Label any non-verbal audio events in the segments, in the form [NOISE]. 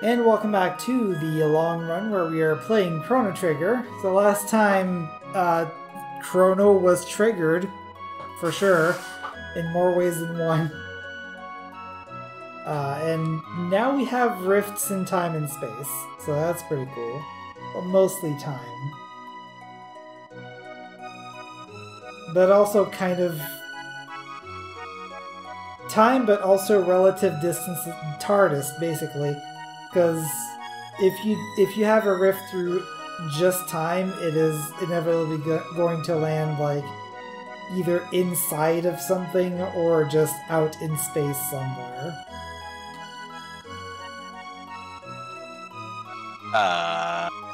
And welcome back to the long run where we are playing Chrono Trigger. The last time uh, Chrono was triggered, for sure, in more ways than one. [LAUGHS] Uh, and now we have rifts in time and space, so that's pretty cool. Well, mostly time. But also kind of time, but also relative distance TARDIS, basically. Because if you if you have a rift through just time, it is inevitably go going to land like either inside of something or just out in space somewhere. Uh.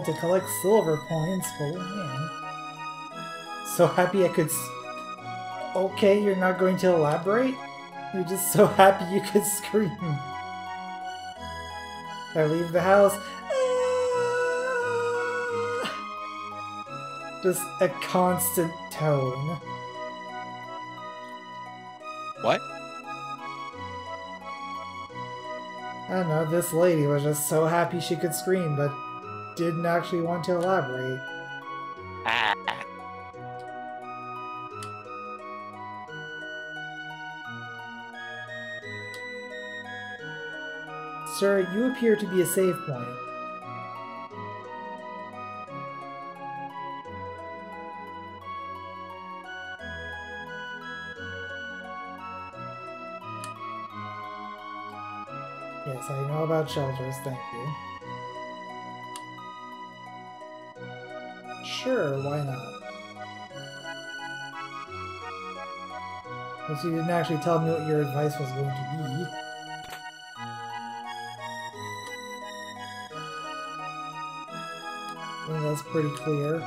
We're too old to collect silver points, but man. So happy I could. S okay, you're not going to elaborate? You're just so [LAUGHS] happy you could scream. I leave the house. Ah! Just a constant tone. What? I don't know, this lady was just so happy she could scream, but didn't actually want to elaborate. Ah. Sir, you appear to be a save point. Yes, I know about shelters, thank you. Sure, why not? Because you didn't actually tell me what your advice was going to be. That's pretty clear.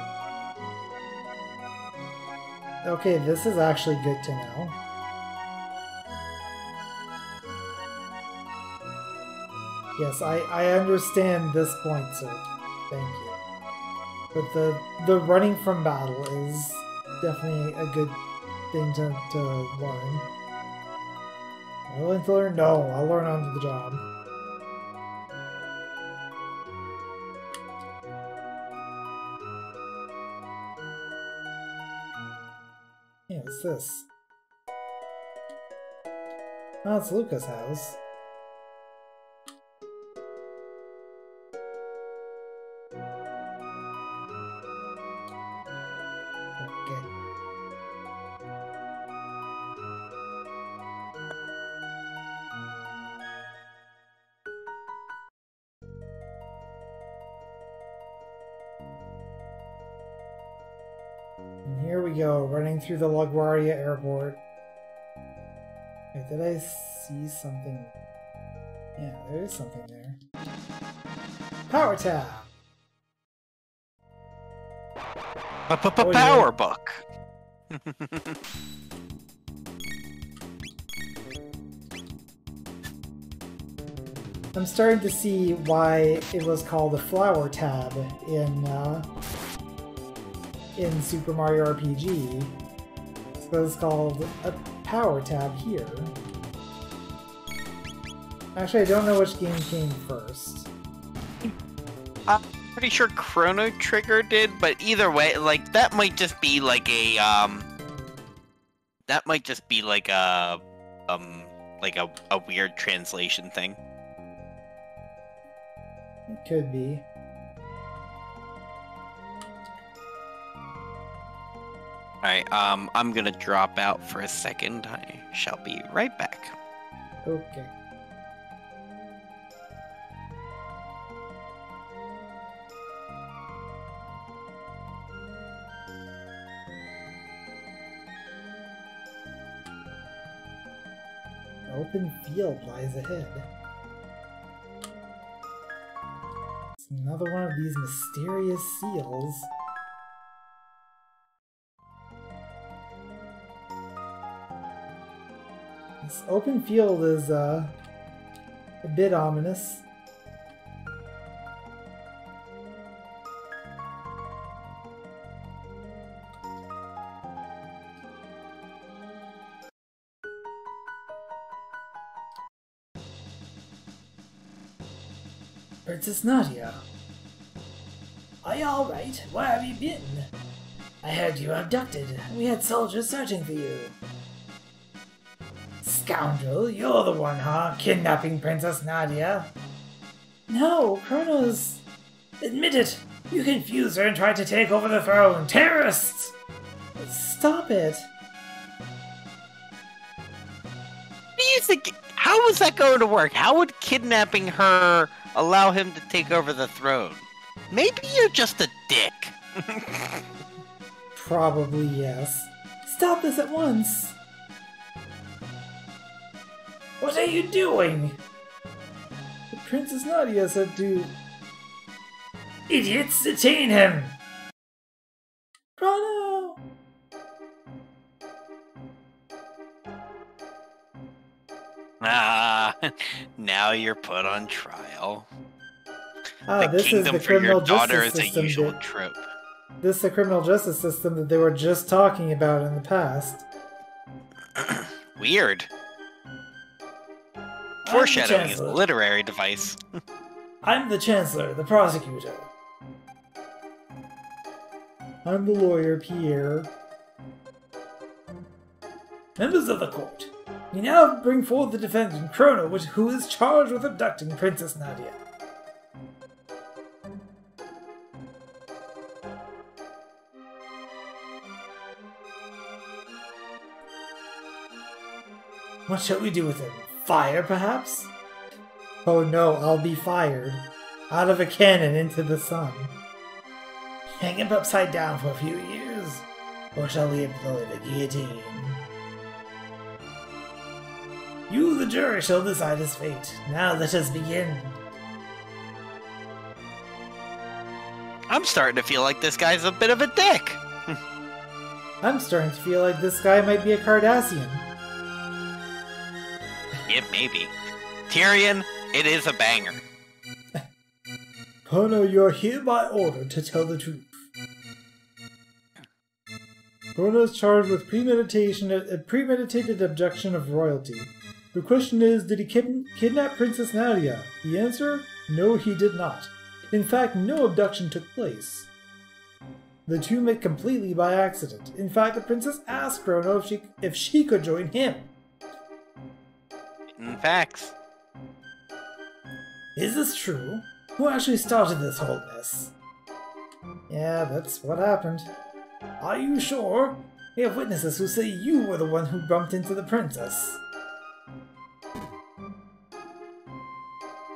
Okay, this is actually good to know. Yes, I, I understand this point, sir. Thank you. But the the running from battle is definitely a good thing to, to learn. I willing to learn? No, I'll learn on the job. Yeah, what's this? Oh, it's Lucca's house. Through the LaGuardia airport. Wait, did I see something? Yeah, there is something there. Power tab! A p- Oh, yeah. power book. [LAUGHS] I'm starting to see why it was called a flower tab in uh, in Super Mario RPG. So it's called a power tab here. Actually, I don't know which game came first. I'm Pretty sure Chrono Trigger did, but either way, like that might just be like a um. That might just be like a um like a, a weird translation thing. It could be. Alright, um, I'm gonna drop out for a second. I shall be right back. Okay. Open field lies ahead. It's another one of these mysterious seals. This open field is uh, a bit ominous. Princess Nadia. Are you alright? Where have you been? I heard you were abducted. We had soldiers searching for you. Scoundrel, you're the one, huh? Kidnapping Princess Nadia? No, Chronos. Admit it! You confused her and tried to take over the throne. Terrorists! Stop it. What do you think? How was that going to work? How would kidnapping her allow him to take over the throne? Maybe you're just a dick. [LAUGHS] Probably yes. Stop this at once. What are you doing? The Princess Nadia said to Idiots, detain him! Chrono. ah, [LAUGHS] now you're put on trial. Ah, the this is the for your criminal daughter justice is a system. usual that- trope. this is the criminal justice system that they were just talking about in the past. [COUGHS] Weird. Foreshadowing is a literary device. [LAUGHS] I'm the Chancellor, the prosecutor. I'm the lawyer, Pierre. Members of the court, we now bring forward the defendant, Chrono, which- who is charged with abducting Princess Nadia. What shall we do with him? Fire, perhaps? Oh no, I'll be fired. Out of a cannon into the sun. Hang him upside down for a few years? Or shall we employ the guillotine? You, the jury, shall decide his fate. Now let us begin. I'm starting to feel like this guy's a bit of a dick. [LAUGHS] I'm starting to feel like this guy might be a Cardassian. It may be. Tyrion, it is a banger. Chrono, you're hereby ordered to tell the truth. Chrono is charged with premeditation, a premeditated abduction of royalty. The question is, did he kid- kidnap Princess Nadia? The answer? No, he did not. In fact, no abduction took place. The two met completely by accident. In fact, the princess asked Chrono if she if she could join him. In facts. Is this true? Who actually started this whole mess? Yeah, that's what happened. Are you sure? We have witnesses who say you were the one who bumped into the princess.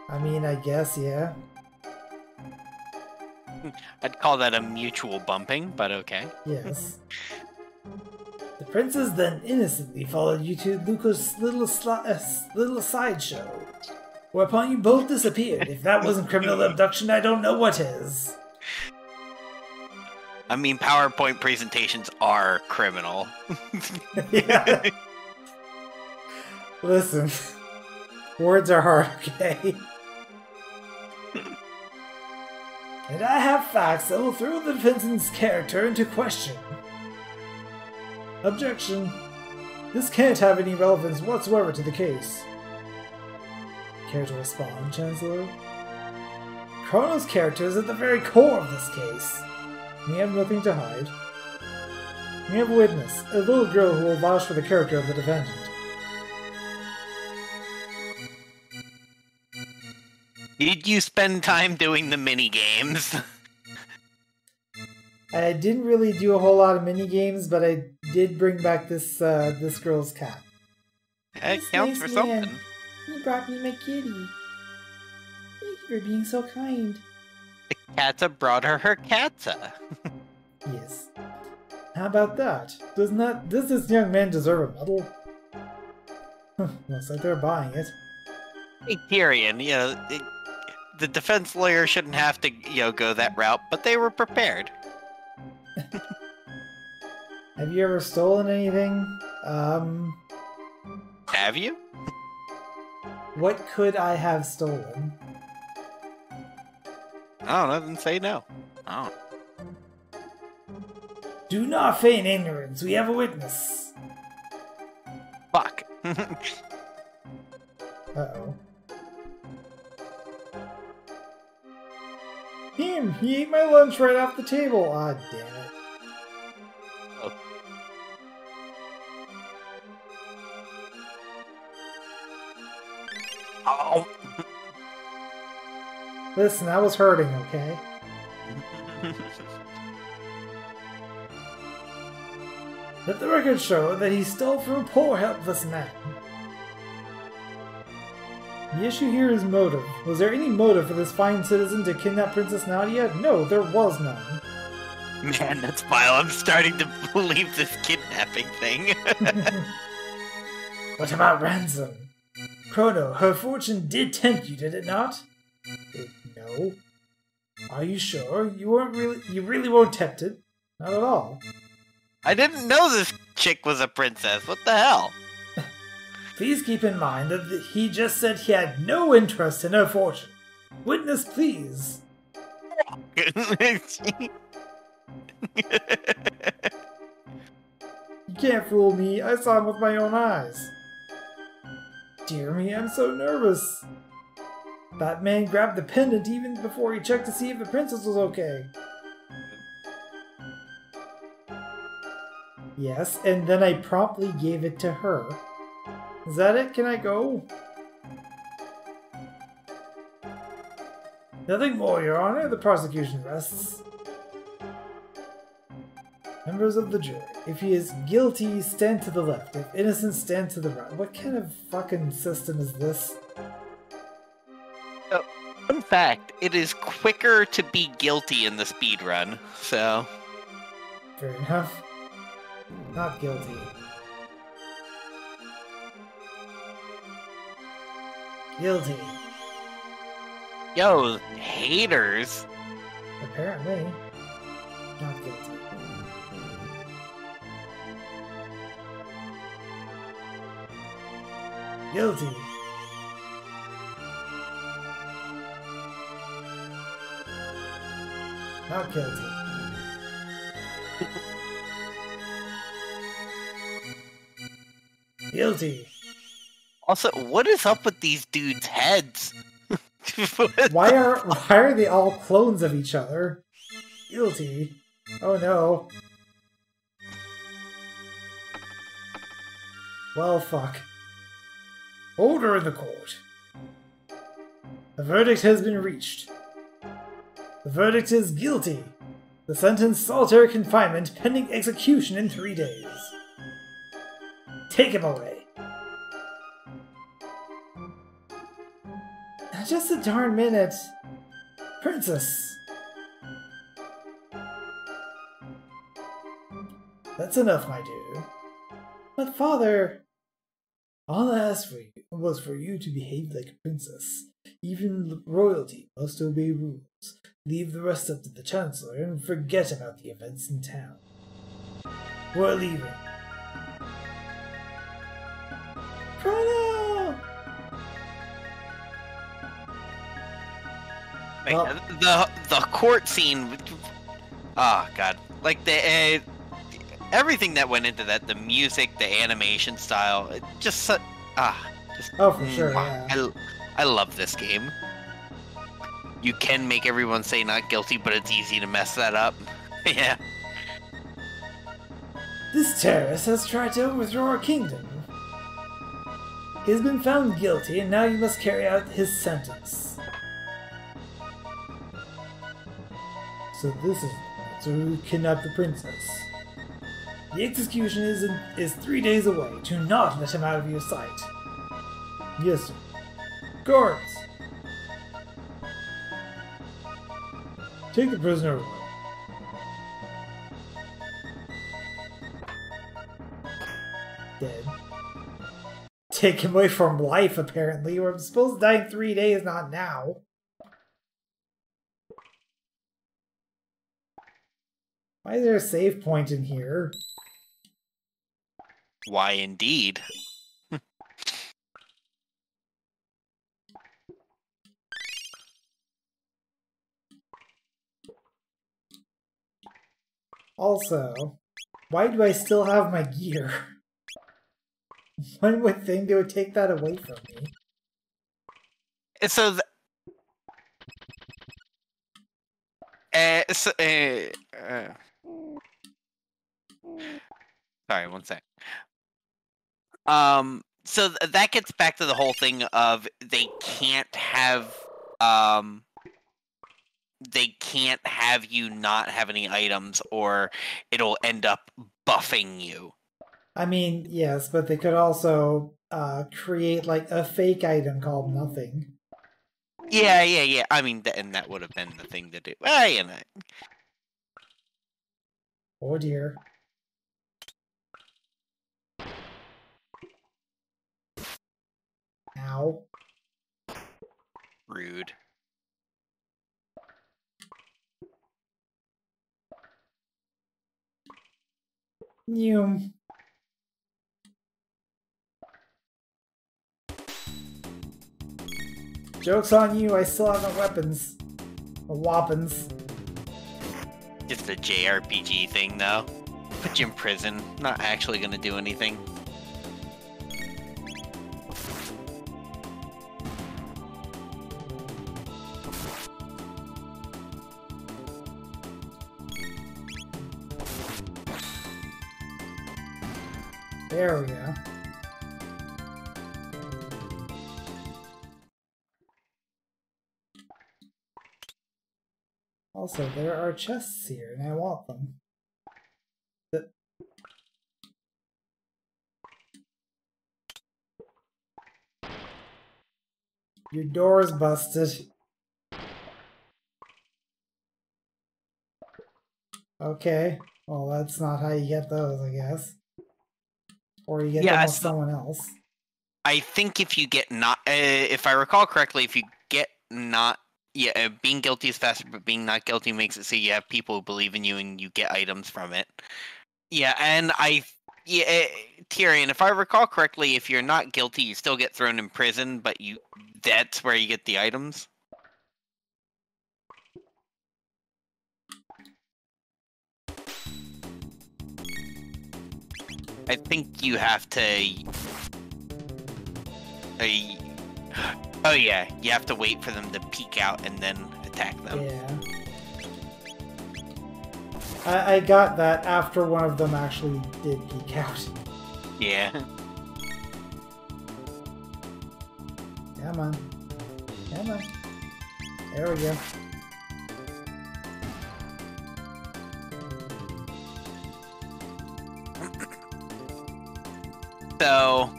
I mean, I guess, yeah. I'd call that a mutual bumping, but okay. Yes. [LAUGHS] The princess then innocently followed you to Lucca's little sli- uh, little sideshow, whereupon you both disappeared. If that wasn't criminal [LAUGHS] abduction, I don't know what is. I mean, PowerPoint presentations are criminal. [LAUGHS] yeah. Listen, [LAUGHS] words are hard, okay? And I have facts that will throw the defendant's character into question. Objection. This can't have any relevance whatsoever to the case. Care to respond, Chancellor? Chrono's character is at the very core of this case. We have nothing to hide. We have a witness, a little girl who will vouch for the character of the defendant. Did you spend time doing the mini games? [LAUGHS] I didn't really do a whole lot of mini games, but I did bring back this uh, this girl's cat. It Nice, counts nice for man. something. You brought me my kitty. Thank you for being so kind. The Kata brought her her kata. [LAUGHS] Yes. How about that? Does not does this young man deserve a medal? [LAUGHS] Looks like they're buying it. Hey, Tyrion, you know, it, the defense lawyer shouldn't have to, you know, go that route, but they were prepared. [LAUGHS] Have you ever stolen anything? Um, Have you? what could I have stolen? I don't know. Then say no. Oh. Do not feign ignorance. We have a witness. Fuck. [LAUGHS] Uh-oh. Him! He ate my lunch right off the table! Ah, damn Listen, I was hurting, okay? [LAUGHS] Let the record show that he stole from a poor, helpless man. The issue here is motive. Was there any motive for this fine citizen to kidnap Princess Nadia? No, there was none. Man, that's vile. I'm starting to [LAUGHS] believe this kidnapping thing. [LAUGHS] What about ransom? Chrono, her fortune did tempt you, did it not? No. Are you sure? You weren't really you really weren't tempted. Not at all. I didn't know this chick was a princess. What the hell? [LAUGHS] Please keep in mind that he just said he had no interest in her fortune. Witness, please. [LAUGHS] You can't fool me. I saw him with my own eyes. Dear me, I'm so nervous. That man grabbed the pendant even before he checked to see if the princess was okay. Yes, and then I promptly gave it to her. Is that it? Can I go? Nothing more, Your Honor. The prosecution rests. Members of the jury, if he is guilty, stand to the left. If innocent, stand to the right. What kind of fucking system is this? Fun fact, it is quicker to be guilty in the speed run. So, Fair enough. Not guilty. Guilty. yo, haters. Apparently. Not guilty. Guilty. Not guilty. Guilty. Also, what is up with these dudes' heads? [LAUGHS] Why are why are they all clones of each other? Guilty. Oh no. Well, fuck. Order in the court. The verdict has been reached. The verdict is guilty. The sentence solitary confinement pending execution in three days. Take him away. Just a darn minute. Princess. That's enough, my dear. But father, all I asked for you was for you to behave like a princess. Even royalty must obey rules. Leave the rest up to the Chancellor and forget about the events in town. We're leaving. Like, Well- the the court scene. Oh god, like the uh, everything that went into that, the music, the animation style, it just ah, just Oh, for sure, yeah. I I love this game. You can make everyone say not guilty, but it's easy to mess that up. [LAUGHS] yeah. This terrorist has tried to overthrow our kingdom. He has been found guilty, and now you must carry out his sentence. So this is monster who kidnapped the princess. The execution is in, is three days away. Do not let him out of your sight. Yes, sir. Guards! Take the prisoner away. Dead. Take him away from life, apparently. We're supposed to die in three days, not now. Why is there a save point in here? Why indeed? Also, why do I still have my gear? [LAUGHS] One would think they would take that away from me. So, th- uh, so uh, uh, sorry, one sec. Um, so th- that gets back to the whole thing of they can't have um they can't have you not have any items or it'll end up buffing you. I mean, yes, but they could also uh, create like a fake item called nothing. Yeah, yeah, yeah. I mean, th- and that would have been the thing to do. Well, you know. Oh dear. Ow. Rude. You. Joke's on you, I still have no weapons. Or weapons. Just a JRPG thing, though. Put you in prison. Not actually gonna do anything. Go. Also, there are chests here, and I want them. The- Your door is busted. Okay, well that's not how you get those, I guess. Or you get Yeah, so- someone else. I think if you get not, uh, if I recall correctly, if you get not, yeah, uh, being guilty is faster, but being not guilty makes it so you have people who believe in you and you get items from it. Yeah, and I, yeah, uh, Tyrion, if I recall correctly, if you're not guilty, you still get thrown in prison, but you, that's where you get the items. I think you have to. Uh, oh yeah, you have to wait for them to peek out and then attack them. Yeah. I, I got that after one of them actually did peek out. Yeah. [LAUGHS] Come on. Come on. There we go. So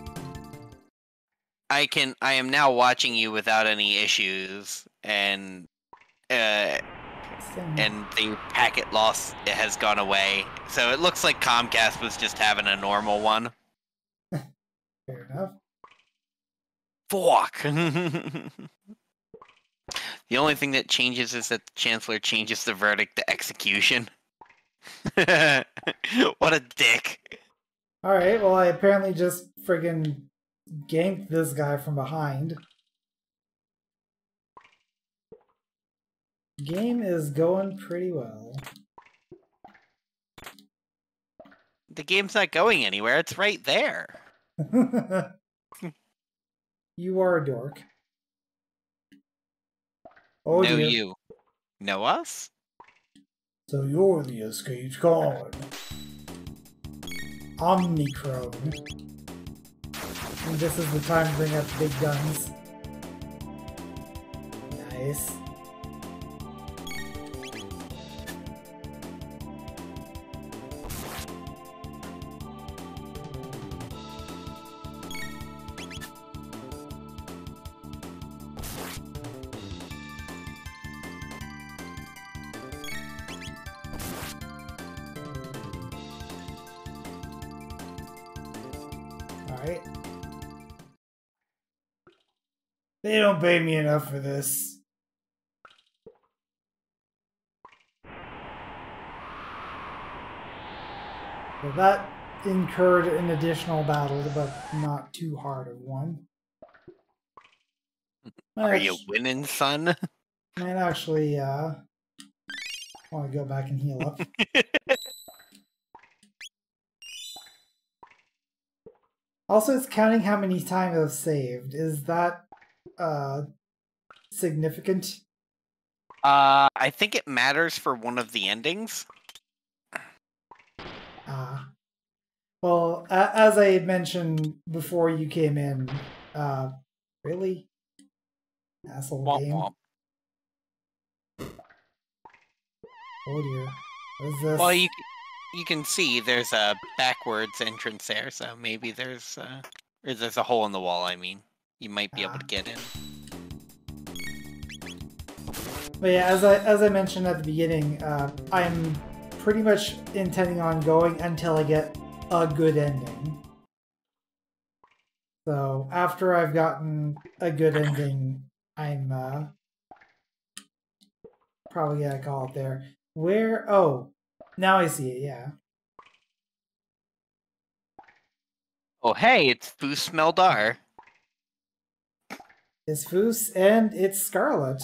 I can I am now watching you without any issues and uh and the packet loss has gone away. So it looks like Comcast was just having a normal one. [LAUGHS] Fair enough. Fuck. [LAUGHS] the only thing that changes is that the Chancellor changes the verdict to execution. [LAUGHS] what a dick. Alright, well, I apparently just friggin' ganked this guy from behind. Game is going pretty well. The game's not going anywhere. It's right there. [LAUGHS] you are a dork. Oh know dear. you. Know us? So you're the escaped guard. Omnicrone. And this is the time to bring out the big guns. Nice. They don't pay me enough for this. So that incurred an additional battle, but not too hard of one. Are you winning, son? [LAUGHS] Might actually uh want to go back and heal up. [LAUGHS] also, it's counting how many times I've saved. Is that uh significant? Uh, I think it matters for one of the endings. Uh, well, as I mentioned before you came in, uh, really? Asshole Womp game. womp. Oh dear. What is this? Well, you you can see there's a backwards entrance there, so maybe there's uh, or there's a hole in the wall. I mean, you might be able Ah. to get in. But yeah, as I as I mentioned at the beginning, uh, I'm pretty much intending on going until I get a good ending. So after I've gotten a good ending, I'm uh, probably gonna call it there. Where? Oh, now I see it. Yeah. Oh, hey, it's Foos Meldar. It's Foos and it's Scarlet.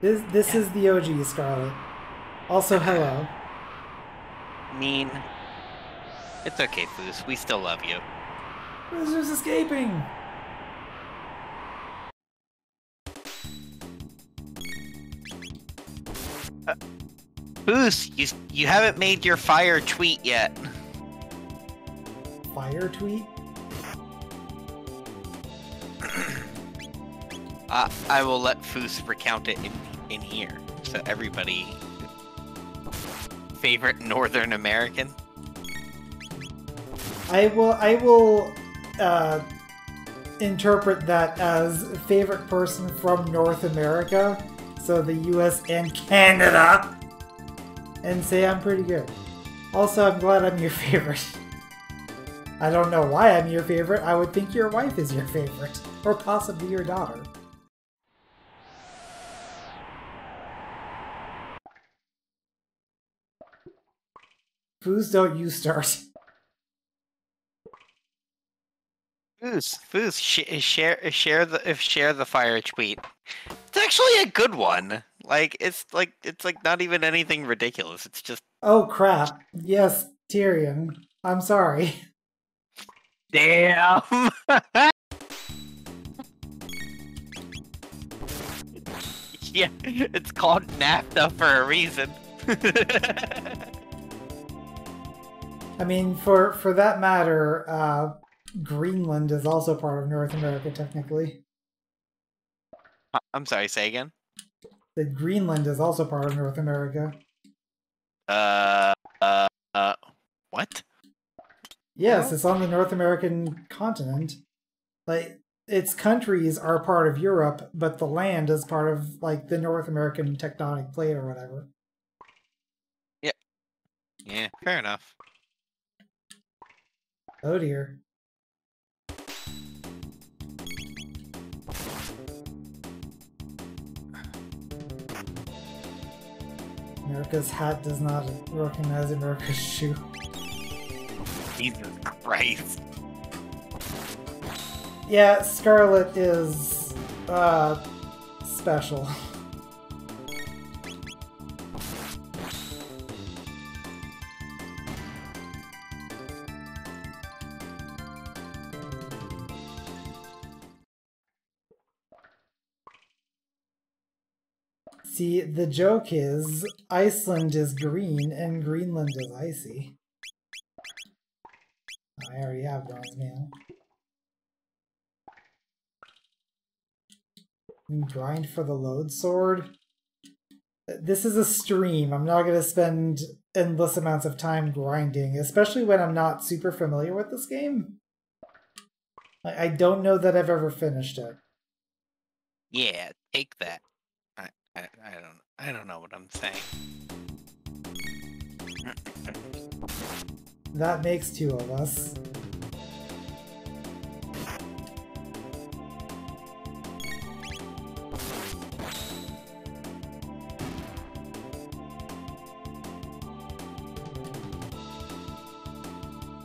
This this is the OG Scarlet. Also, hello. Mean. It's okay, Foos. We still love you. Who's is escaping? Uh, Foos, you you haven't made your fire tweet yet. Fire tweet? Uh, I will let Foos recount it in in here, so everybody. Favorite Northern American. I will I will uh, interpret that as favorite person from North America, so the US and Canada, and say I'm pretty good. Also, I'm glad I'm your [LAUGHS] favorite. I don't know why I'm your favorite. I would think your wife is your favorite, or possibly your daughter. Foos don't you start. Foos, Foos, sh- eh, share eh, share the if share the fire tweet. It's actually a good one. Like it's like it's like not even anything ridiculous. It's just Oh crap. Yes, Tyrion. I'm sorry. damn. [LAUGHS] yeah, it's called NAFTA for a reason. [LAUGHS] I mean, for for that matter, uh, Greenland is also part of North America technically. I- I'm sorry. Say again. That Greenland is also part of North America. Uh, uh, uh, what? Yes, it's on the North American continent. Like its countries are part of Europe, but the land is part of like the North American tectonic plate or whatever. Yeah, fair enough. Oh dear. America's hat does not recognize America's shoe. [LAUGHS] Jesus Christ. Yeah, Scarlet is uh special. [LAUGHS] See, the joke is Iceland is green and Greenland is icy. I already have bronze mail. Grind for the lode sword. This is a stream. I'm not going to spend endless amounts of time grinding, especially when I'm not super familiar with this game. I I don't know that I've ever finished it. Yeah, take that. I, I, don't, I don't know what I'm saying. that makes two of us.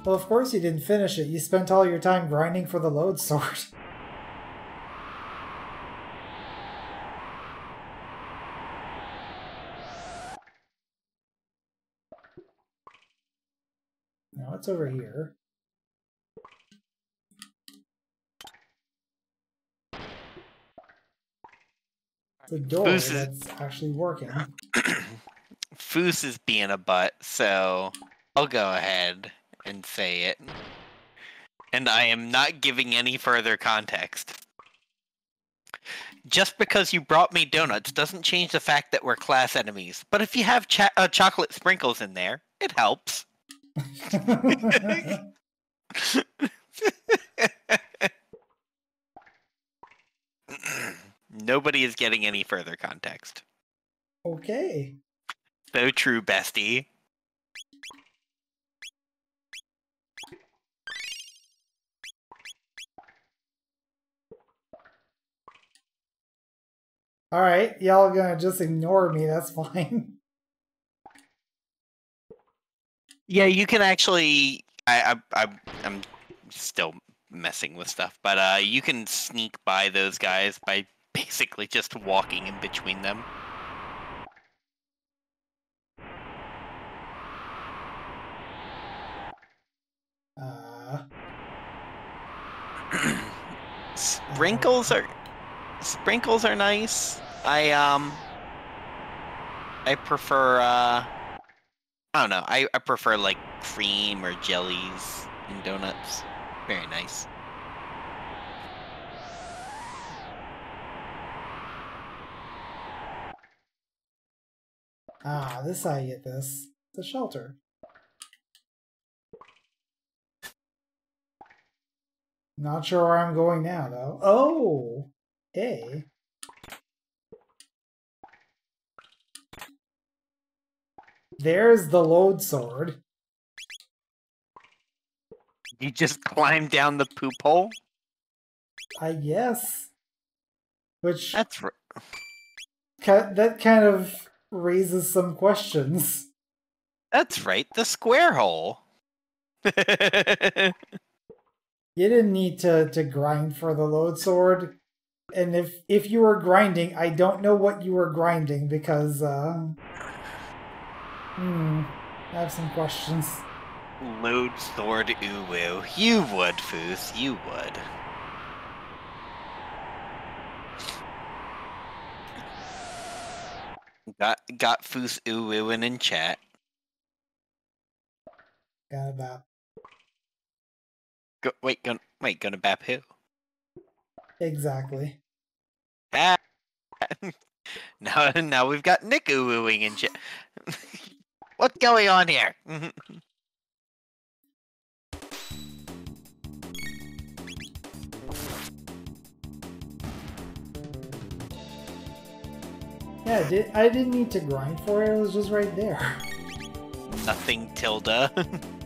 Well, of course you didn't finish it. You spent all your time grinding for the lode sword. [LAUGHS] Over here. A door that's actually working. [LAUGHS] Foos is being a butt, so I'll go ahead and say it. And I am not giving any further context. Just because you brought me donuts doesn't change the fact that we're class enemies. But if you have uh, chocolate sprinkles in there, it helps. [LAUGHS] Nobody is getting any further context. okay. So true, bestie. Alright, y'all gonna just ignore me, that's fine. [LAUGHS] Yeah, you can actually. I, I, I I'm still messing with stuff, but uh, you can sneak by those guys by basically just walking in between them. Uh, [CLEARS THROAT] sprinkles are sprinkles are nice. I um I prefer uh I don't know. I, I prefer like cream or jellies and donuts. Very nice. ah, this I get this. A shelter. Not sure where I'm going now, though. Oh! Hey. There's the lode sword. You just climb down the poop hole? I guess. Which That's r- ki- that kind of raises some questions. that's right, the square hole. [LAUGHS] You didn't need to, to grind for the lode sword. And if if you were grinding, I don't know what you were grinding because uh hmm, I have some questions. Lode sword uwu. You would, Foos. You would. Got got Foos uwuing in chat. Got about Go, wait, gonna wait, gonna bap who? exactly. Ah. [LAUGHS] now, now we've got Nick uwuing in chat. [LAUGHS] What's going on here? Mm-hmm. Yeah, I, did, I didn't need to grind for it, it was just right there. Nothing, Tilda. [LAUGHS]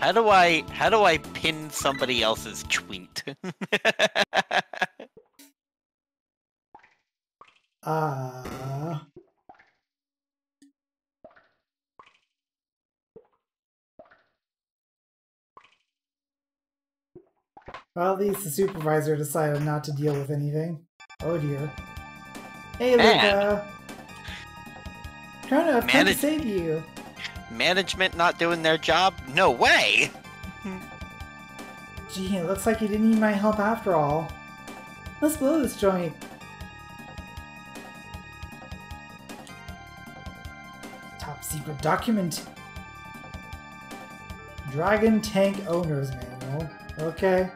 How do I how do I pin somebody else's tweet? [LAUGHS] Ah. Well, at least the supervisor decided not to deal with anything. Oh dear. Hey. Lucca! Trying to, I'm to save you. Management not doing their job? No way. [LAUGHS] Gee, it looks like you didn't need my help after all. Let's blow this joint. Document. Dragon Tank Owner's Manual. Okay.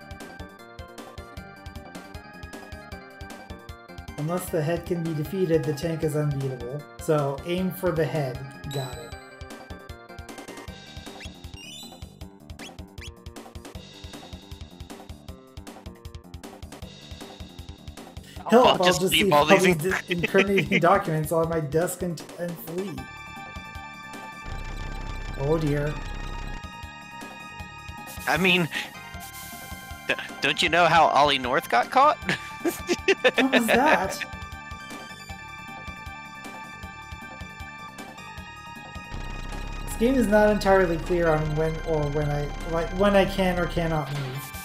Unless the head can be defeated, the tank is unbeatable. So aim for the head. Got it. Help! I'll I'll, just just leave all these incriminating [LAUGHS] documents on my desk and, and flee. Oh dear. I mean, don't you know how Ollie North got caught? [LAUGHS] What was that? This game is not entirely clear on when or when I like when I can or cannot move.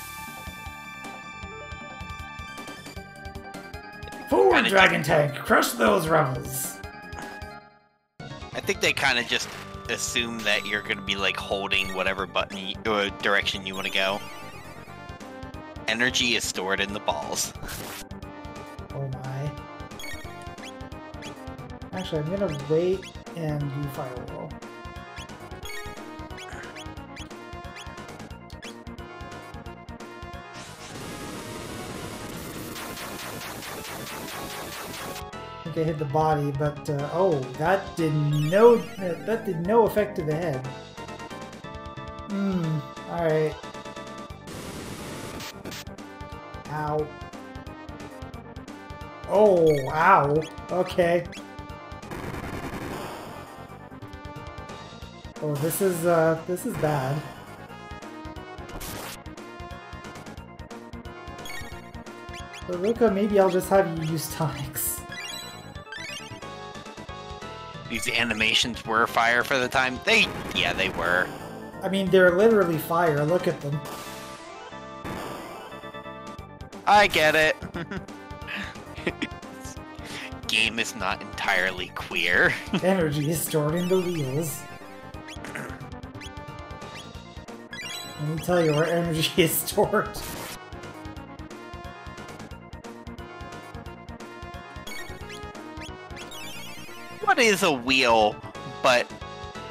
Forward, Dragon. Tank! Crush those rebels! I think they kind of just assume that you're to be like holding whatever button y- or direction you want to go. Energy is stored in the balls. [LAUGHS] Oh my. Actually, I'm gonna wait and do Fire Whirl. I think hit the body, but uh, oh, that did no that did no effect to the head. Hmm. All right. Ow. Oh, ow. Okay. Oh, this is, uh, this is bad. So, Lucca, maybe I'll just have you use tonics. These animations were fire for the time. They, yeah, they were. I mean, they're literally fire. Look at them. I get it. [LAUGHS] Game is not entirely queer. [LAUGHS] Energy is stored in the wheels. Let me tell you where energy [LAUGHS] is stored. Is a wheel but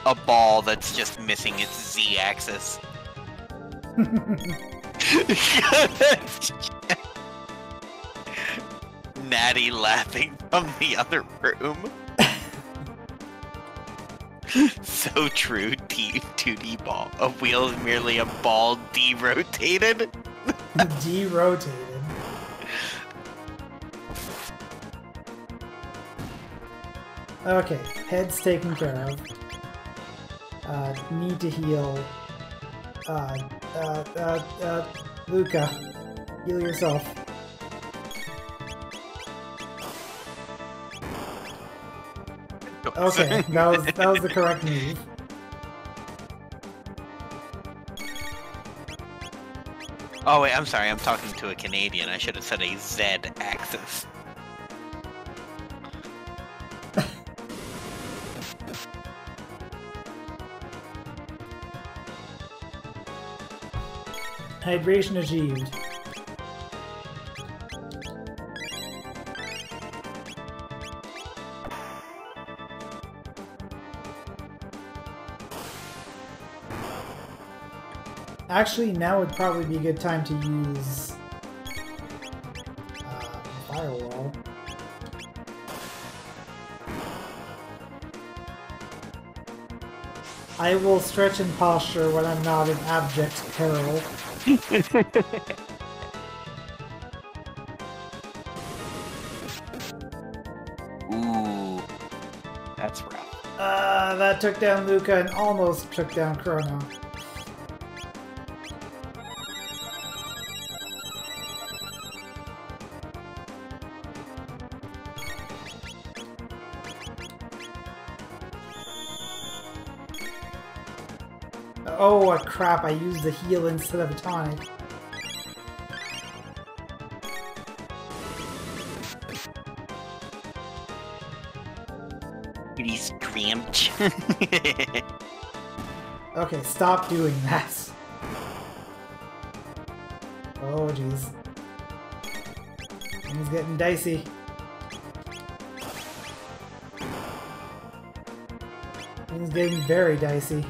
a ball that's just missing its z-axis? [LAUGHS] Natty laughing from the other room. [LAUGHS] so true, T 2D ball. A wheel is merely a ball derotated. [LAUGHS] De-rotated. Okay, head's taken care of. Uh, need to heal. Uh, uh, uh, uh, Lucca, heal yourself. Okay, [LAUGHS] that was that was the correct move. Oh wait, I'm sorry. I'm talking to a Canadian. I should have said a Z axis. Hydration achieved. Actually, now would probably be a good time to use um, Fire Whirl. I will stretch in posture when I'm not in abject peril. [LAUGHS] Ooh, that's rough. Uh, that took down Lucca and almost took down Chrono. Crap, I used the heal instead of a tonic. Pretty scramped. [LAUGHS] Okay, stop doing that. Oh, jeez. Things getting dicey. Things getting very dicey.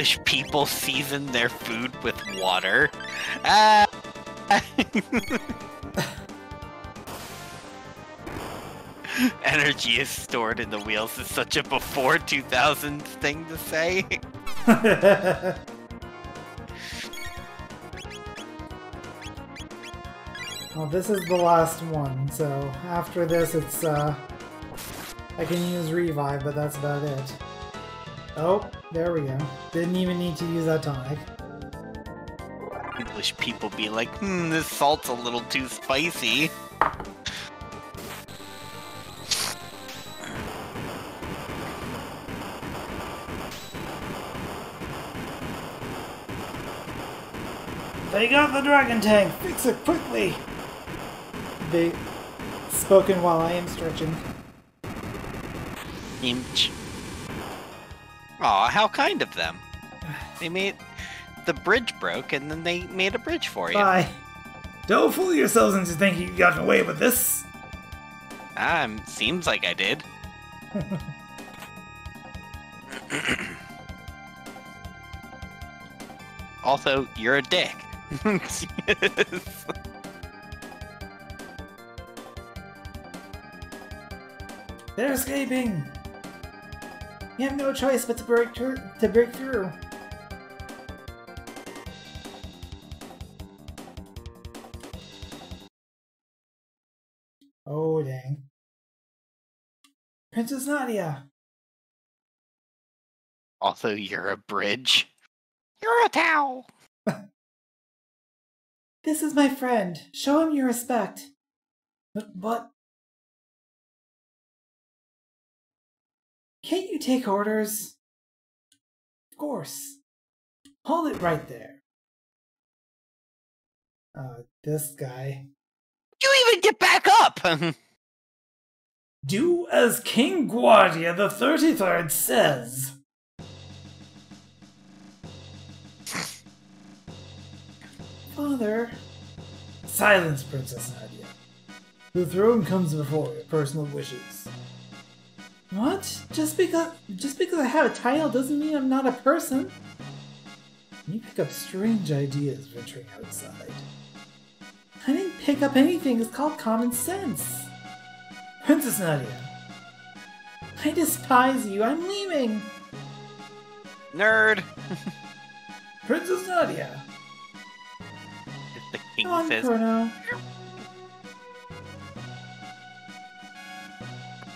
English people season their food with water. Ah. [LAUGHS] energy is stored in the wheels is such a before 2000 thing to say. [LAUGHS] well, this is the last one, so after this it's, uh... I can use revive, but that's about it. Oh, there we go. Didn't even need to use that tonic. English people be like, hmm, this salt's a little too spicy. They got the dragon tank! Fix it quickly! They spoken while I am stretching. Inch. Aw, how kind of them. They made the bridge broke and then they made a bridge for you. Bye. Don't fool yourselves into thinking you got away with this! Um, seems like I did. [LAUGHS] also, you're a dick. [LAUGHS] They're escaping! You have no choice but to break through. To break through. Oh dang! Princess Nadia. also, you're a bridge. You're a towel. [LAUGHS] This is my friend. Show him your respect. But, but can't you take orders? Of course. Hold it right there. Uh, this guy. You even get back up. Do as King Guardia the 33rd says. Father. Silence, Princess Nadia. The throne comes before your personal wishes. What? Just because just because I have a title doesn't mean I'm not a person. You pick up strange ideas venturing outside. I didn't pick up anything. It's called common sense. Princess Nadia, I despise you. I'm leaving. Nerd. [LAUGHS] Princess Nadia, the king Come on, says, Chrono.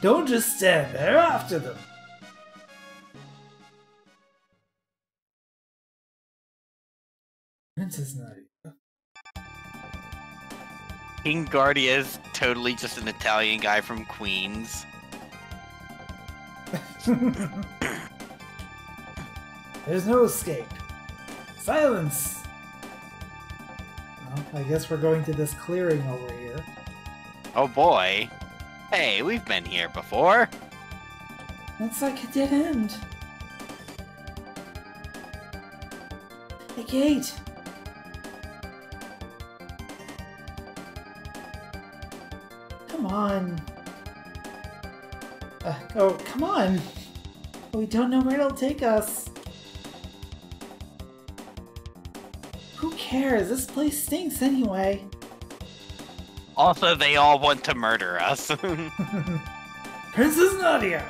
Don't just stand there after them. Princess Nadia. King Guardia is totally just an Italian guy from Queens. [LAUGHS] There's no escape. Silence! Well, I guess we're going to this clearing over here. Oh boy. Hey, we've been here before. Looks like a dead end. A gate. Come on. Uh, oh, come on. We don't know where it'll take us. Who cares? This place stinks anyway. Also, they all want to murder us. [LAUGHS] Princess Nadia!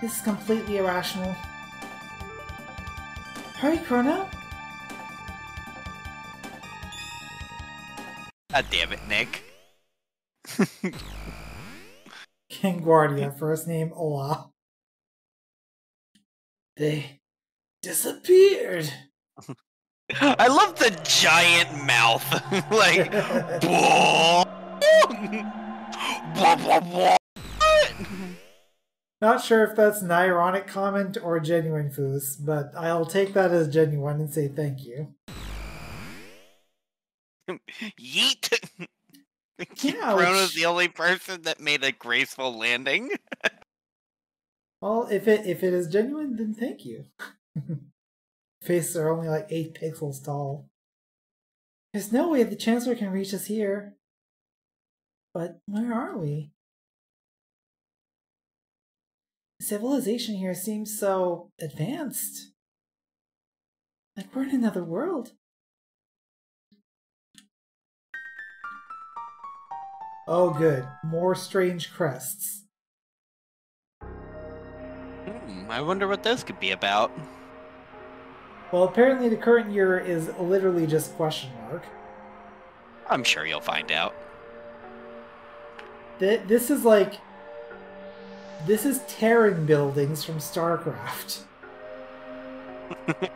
This is completely irrational. Hurry, Chrono. God damn it, Nick. King Guardia, first name Ola. They disappeared! I love the giant mouth. [LAUGHS] like, blah, [LAUGHS] blah, blah. Not sure if that's an ironic comment or genuine foos, but I'll take that as genuine and say thank you. [LAUGHS] Yeet. Yeah, which- the only person that made a graceful landing. Well, if it if it is genuine, then thank you faces are only like 8 pixels tall. There's no way the Chancellor can reach us here. But where are we? Civilization here seems so advanced. Like we're in another world. Oh good, more strange crests. Hmm, I wonder what those could be about. Well, apparently the current year is literally just question mark. I'm sure you'll find out. Th- This is like. This is tearing buildings from StarCraft. [LAUGHS]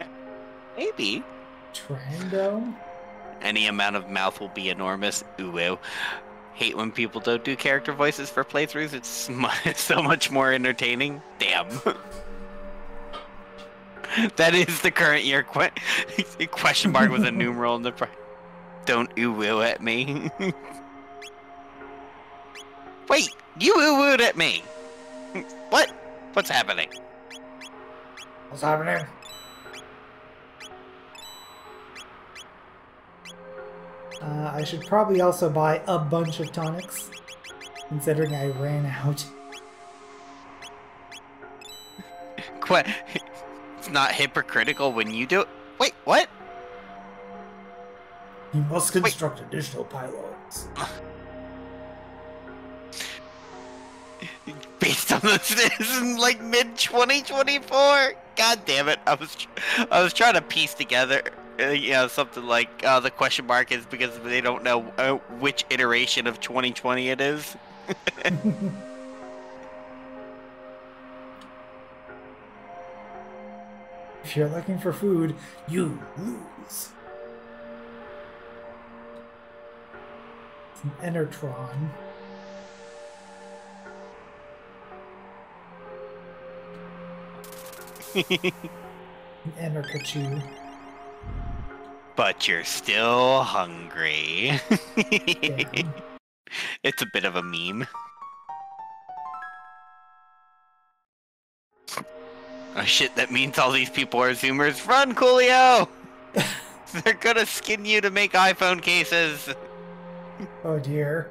Maybe. Trann Dome? Any amount of mouth will be enormous. Ooh, ooh. Hate when people don't do character voices for playthroughs. It's [LAUGHS] so much more entertaining. Damn. [LAUGHS] [LAUGHS] that is the current year que- [LAUGHS] question mark with a [LAUGHS] numeral in the. Pri- don't you woo at me. Wait, you ooh wooed at me. What? What's happening? What's happening? Uh, I should probably also buy a bunch of tonics, considering I ran out. Qu- it's not hypocritical when you do it. Wait, what? You must construct additional pylons. [LAUGHS] based on this this is in like mid 2024 god damn it i was i was trying to piece together uh, you know something like uh, the question mark is because they don't know uh, which iteration of 2020 it is [LAUGHS] [LAUGHS] If you're looking for food, you lose. It's an Enertron. An Enerkachu. but you're still hungry [LAUGHS] it's a bit of a meme oh shit that means all these people are zoomers run coolio [LAUGHS] they're gonna skin you to make iphone cases Oh dear.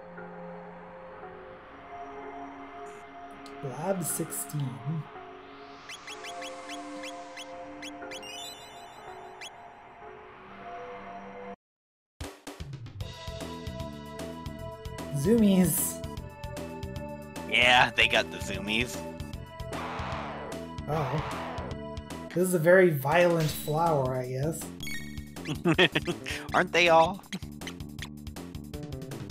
Lab 16. Zoomies. Yeah, they got the zoomies. Oh. This is a very violent flower, I guess. [LAUGHS] Aren't they all?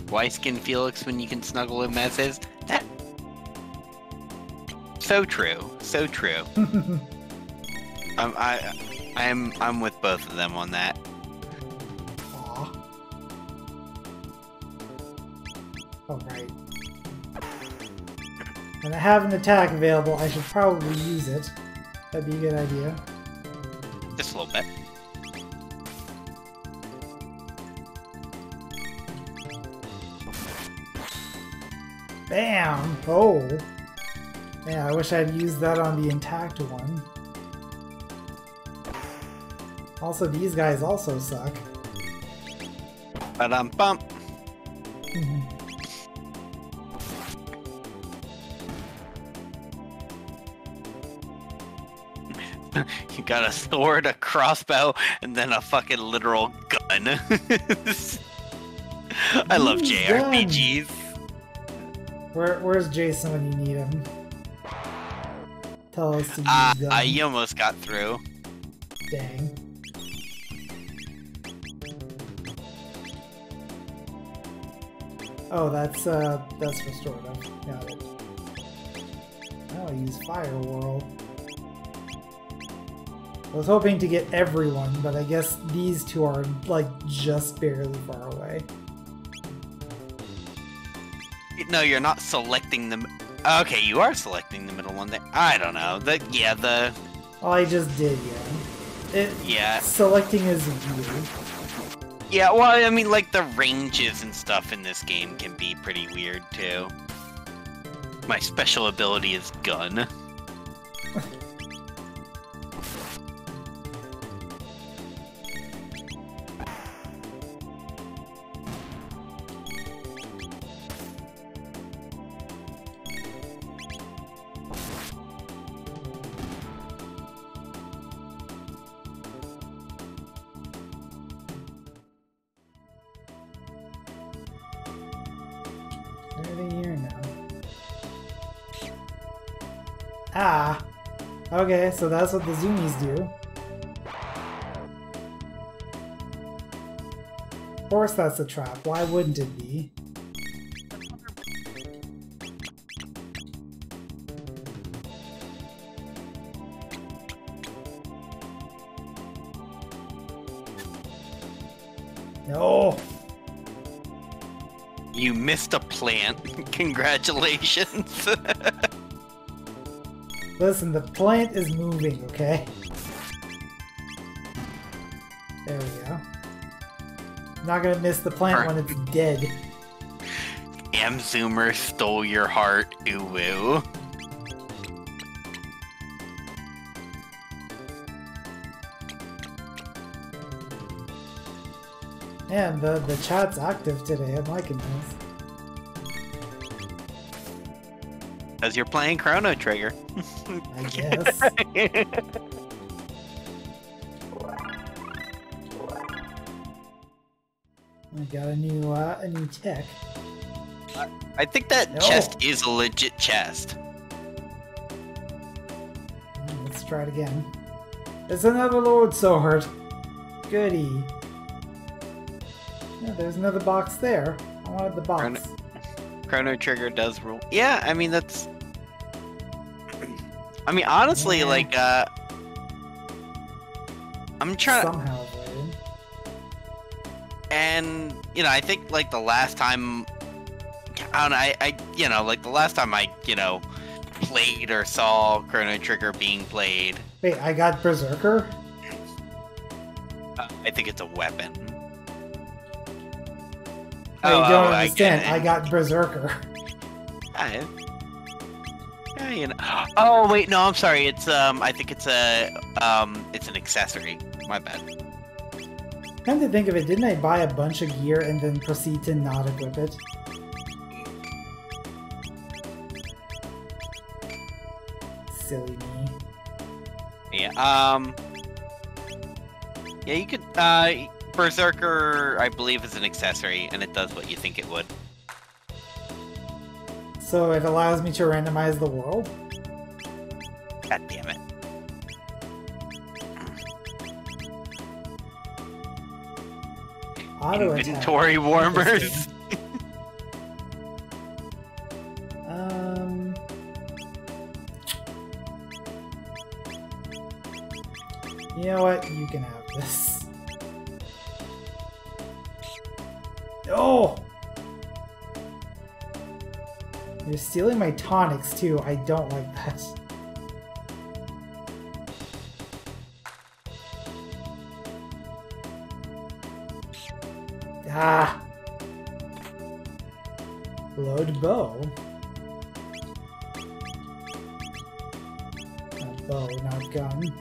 Why skin Felix when you can snuggle him as is? That. So true. So true. [LAUGHS] Um, I, I'm, I'm with both of them on that. When I have an attack available, I should probably use it. That'd be a good idea. Just a little bit. Bam! Oh! Yeah, I wish I'd used that on the intact one. Also, these guys also suck. But got a [LAUGHS] sword, a crossbow, and then a fucking literal gun. [LAUGHS] I love Ooh, JRPGs. Where, where's Jason when you need him? Tell us to use Ah, them. I almost got through. Dang. Oh, that's uh, that's restorative. Got it. Now I'll use Fire Whirl. I was hoping to get everyone, but I guess these two are like just barely far away. No, you're not selecting them. Okay, you are selecting the middle one. There. I don't know. The yeah, the Oh, I just did, yeah. It yeah, selecting is weird. yeah. Well, I mean, like the ranges and stuff in this game can be pretty weird too. My special ability is gun. [LAUGHS] so that's what the zoomies do. Of course that's a trap. Why wouldn't it be? No. You missed a plant. [LAUGHS] Congratulations. [LAUGHS] Listen, the plant is moving, okay? There we go. Not gonna miss the plant when it's dead. M Zoomer stole your heart, ooh woo. Man, the, the chat's active today. I'm liking this. Because you're playing Chrono Trigger. I [LAUGHS] guess. I got a new uh, a new tech. I think that No. chest is a legit chest. Let's try it again. It's another Lode Sword. Goody. Yeah, there's another box there. I wanted the box. Chrono- Chrono Trigger does rule. Yeah, I mean that's. I mean honestly, Yeah. like uh, I'm trying to, Somehow and you know, I think like the last time, I don't know, I, I, you know, like the last time I, you know, played or saw Chrono Trigger being played, Wait, I got Berserker? uh, I think it's a weapon. Oh, you oh, don't I understand. it. I, got Berserker. I, yeah, you know. Oh wait, no, I'm sorry. It's um, I think it's a um, it's an accessory. My bad. Come to think of it, didn't I buy a bunch of gear and then proceed to not equip it? Silly me. Yeah. Um. Yeah, you could. Uh, Berserker, I believe, is an accessory, and it does what you think it would. So it allows me to randomize the world? God damn it. Auto attack. Inventory warmers. Um. You know what? You can have Oh! You're stealing my tonics too. I don't like that. Ah! Lode bow. Not bow, not gun.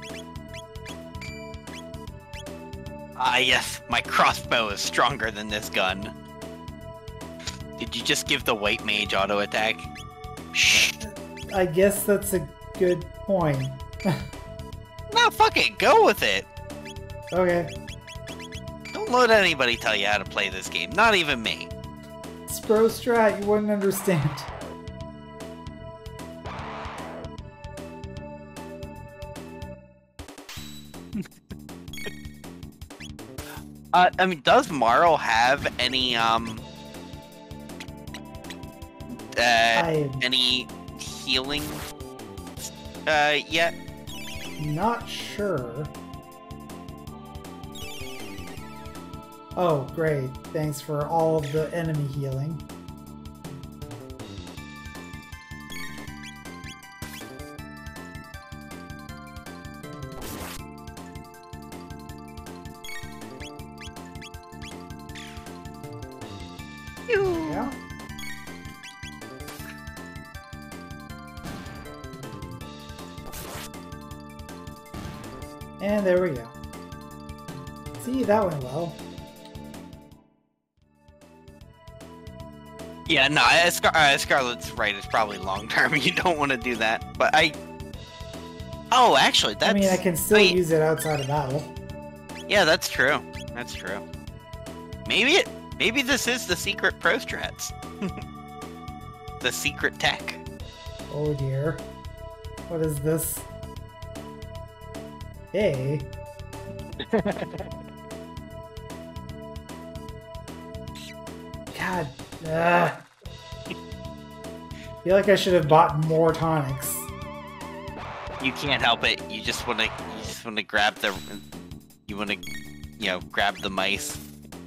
Ah, yes, my crossbow is stronger than this gun. Did you just give the white mage auto attack? Shh. I guess that's a good point. [LAUGHS] No, fuck it, go with it. Okay, Don't let anybody tell you how to play this game, not even me. it's pro strat, you wouldn't understand. [LAUGHS] Uh, I mean, does Marle have any, um, uh, any healing, uh, yet? not sure. Oh, great. Thanks for all of the enemy healing. And there we go. See, that went well. Yeah, no, Scar- uh, Scarlet's right. It's probably long term. [LAUGHS] You don't want to do that. But I. Oh, actually, that's. I mean, I can still wait. use it outside of battle. Yeah, that's true. That's true. Maybe it. Maybe this is the secret pro strats. [LAUGHS] the secret tech. Oh dear. What is this? Hey. God. Ugh. feel like I should have bought more tonics. You can't help it. You just wanna you just wanna grab the you wanna you know, grab the mice.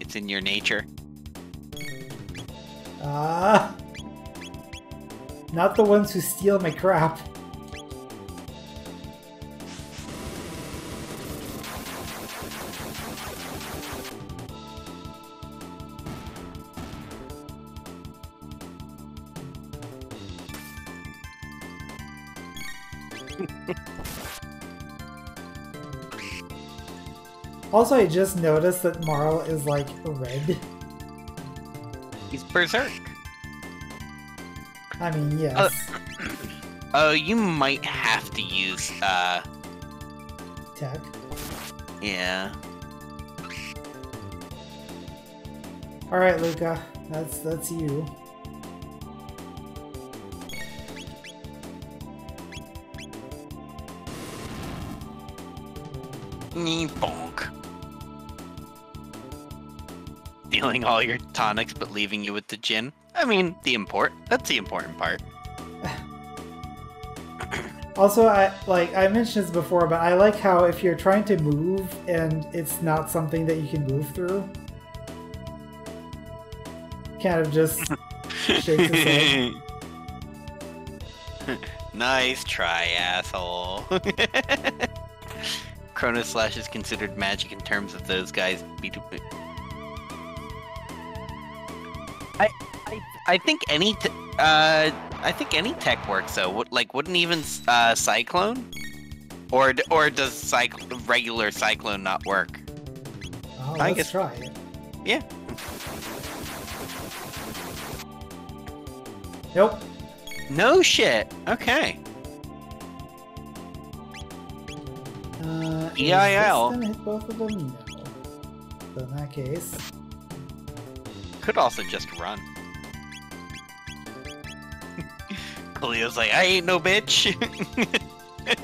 It's in your nature. Ah. Not the ones who steal my crap. Also, I just noticed that Marle is like red. He's berserk. I mean, yes. Oh, you might have to use uh Tech. yeah. All right, Lucca. That's that's you. Nee, Stealing all your tonics but leaving you with the gin. I mean, the import. That's the important part. [CLEARS THROAT] Also, I like I mentioned this before, but I like how if you're trying to move and it's not something that you can move through, kind of just [LAUGHS] shakes his head. [LAUGHS] nice try, asshole. [LAUGHS] Chrono Slash is considered magic in terms of those guys. I, I, I think any, t- uh, I think any tech works though. Would- Like, wouldn't even uh, Cyclone, or or does cyc- regular Cyclone not work? Oh, I let's guess- try it. Yeah. Nope. No shit. Okay. Uh, is EIL. this gonna hit both of them? No. So in that case, Could also just run. [LAUGHS] Cleo's like, I ain't no bitch.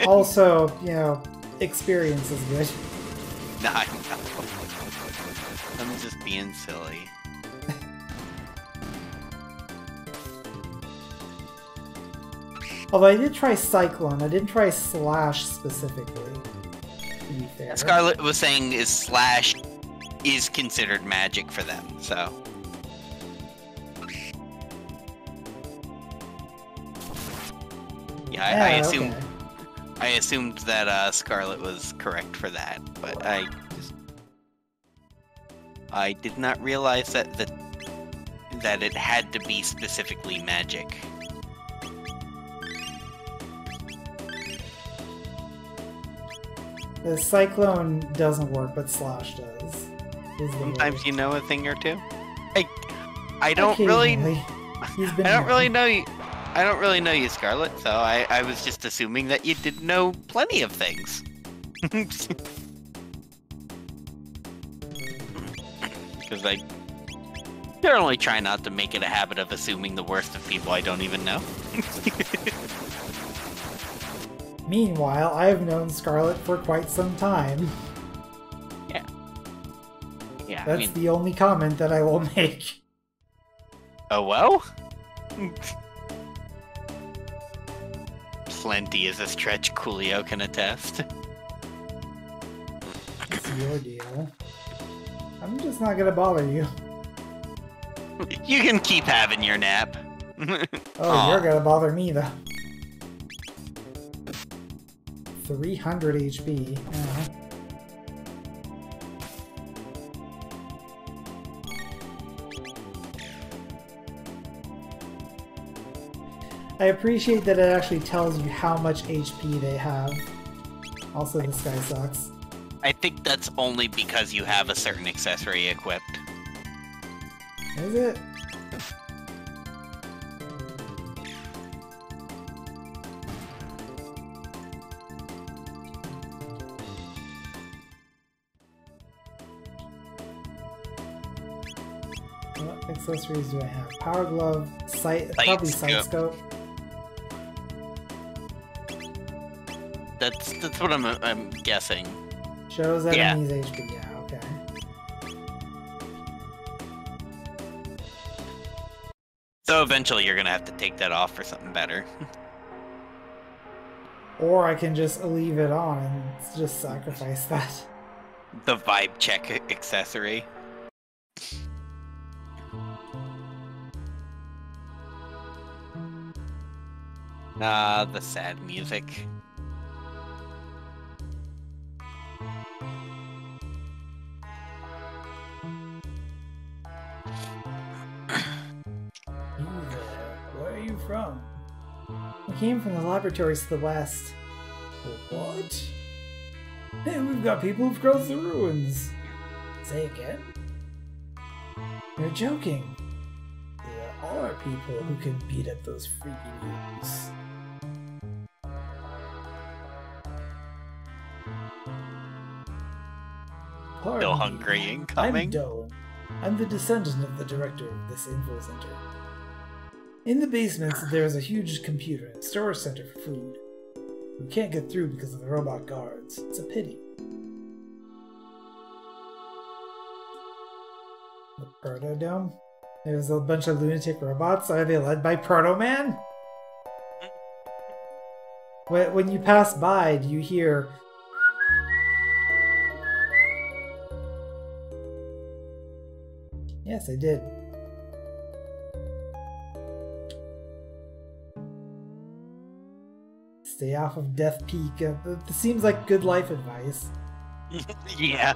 [LAUGHS] also, you know, experience is good. nah, [LAUGHS] I know. I'm just being silly. Although I did try Cyclone, I didn't try Slash specifically. To be fair. Scarlet was saying is slash is considered magic for them, so. Yeah, I, I assumed okay. I assumed that uh, Scarlet was correct for that, but I just I did not realize that that that it had to be specifically magic. The Cyclone doesn't work, but Slash does. Sometimes you know a thing or two. I I don't really I don't really [LAUGHS] [LAUGHS] know you. I don't really know you, Scarlet. So I, I was just assuming that you did know plenty of things. [LAUGHS] Because I generally try not to make it a habit of assuming the worst of people I don't even know. [LAUGHS] Meanwhile, I have known Scarlet for quite some time. Yeah, I That's mean, the only comment that I will [LAUGHS] make. oh well. Plenty is a stretch Coolio can attest. It's your deal. I'm just not gonna bother you. [LAUGHS] You can keep having your nap. [LAUGHS] Oh, Aw. you're gonna bother me though. 300 HP. Uh, I appreciate that it actually tells you how much HP they have. Also, this guy sucks. I think that's only because you have a certain accessory equipped. Is it? What accessories do I have? Power glove, sight, Sight probably scope. sight scope. That's that's what I'm I'm guessing. Shows Yeah. enemies HP. Yeah, okay. So eventually you're gonna have to take that off for something better. [LAUGHS] Or I can just leave it on and just sacrifice that. The vibe check accessory. Ah, the sad music. From? We came from the laboratories to the west. What? Hey, we've got people who've crossed the ruins. Say again? You're joking. There are people who can beat up those freaky mutants. Pardon Still me. hungry I'm incoming. I'm the descendant of the director of this info center. In the basements, there's a huge computer and storage center for food. We can't get through because of the robot guards. It's a pity. The Proto Dome? There's a bunch of lunatic robots. Are they led by Proto Man? When you pass by, do you hear. Yes, I did. Stay off of Death Peak. Uh, This seems like good life advice. [LAUGHS] yeah.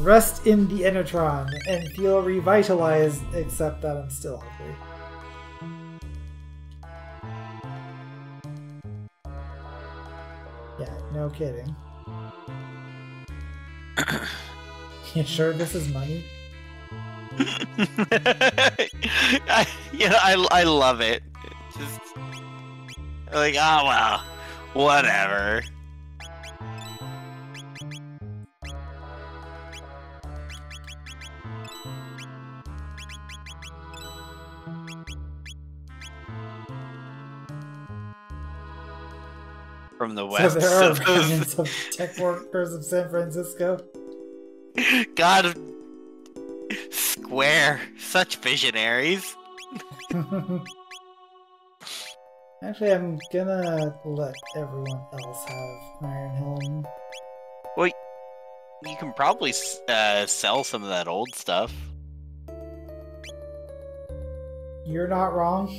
Rest in the Enertron and feel revitalized, except that I'm still hungry. Yeah, no kidding. [COUGHS] you sure this is money? [LAUGHS] I, yeah, I, I love it. Just like, oh well, whatever. From the west, so there are [LAUGHS] so those- of tech workers of San Francisco. God, Square, such visionaries. [LAUGHS] Actually, I'm gonna let everyone else have Iron Helm. You can probably uh, sell some of that old stuff. You're not wrong.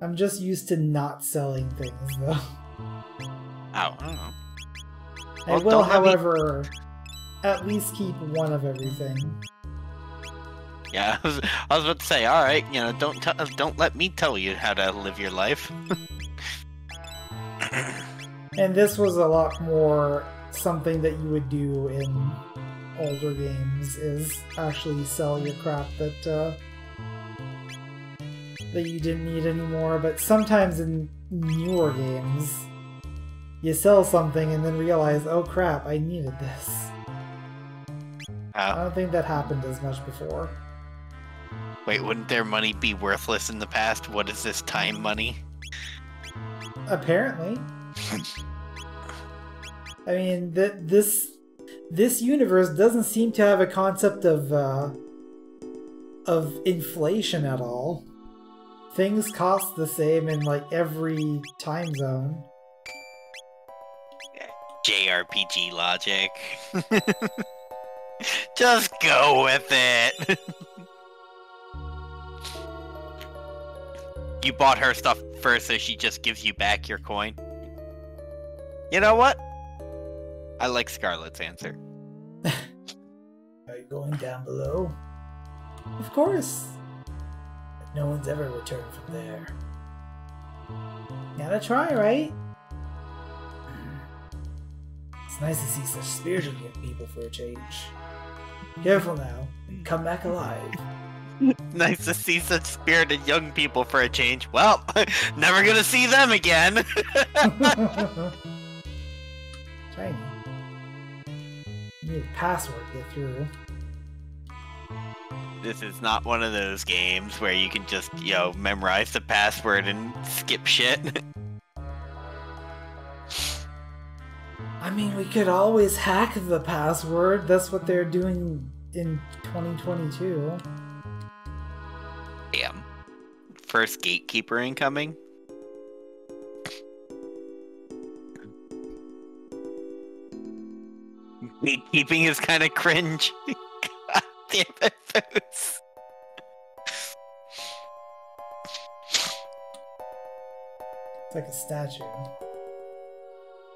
I'm just used to not selling things, though. [LAUGHS] Oh, I don't know. I Well, will, don't me- however, at least keep one of everything. Yeah, [LAUGHS] I was, I was about to say, all right, you know, don't t- don't let me tell you how to live your life. [LAUGHS] And this was a lot more something that you would do in older games is actually sell your crap that uh, that you didn't need anymore. But sometimes in newer games, you sell something and then realize, oh crap, I needed this. I Uh, don't think that happened as much before. wait, wouldn't their money be worthless in the past? What is this time money? Apparently. [LAUGHS] I mean, th- this this universe doesn't seem to have a concept of uh, of inflation at all. Things cost the same in like every time zone. JRPG logic. Just go with it. you bought her stuff first, so she just gives you back your coin. You know what? I like Scarlet's answer. Are you going down below? Of course. No one's ever returned from there. Gotta try, right? It's nice to see such spiritual young people for a change. Careful now, come back alive. [LAUGHS] nice to see such spirited young people for a change. Well, [LAUGHS] never gonna see them again. [LAUGHS] Shiny. You need a password to get through. this is not one of those games where you can just, you know, memorize the password and skip shit. I mean, we could always hack the password. That's what they're doing in 2022. Damn. First gatekeeper incoming. Gatekeeping is kind of cringe. God damn it, Boots. It's like a statue.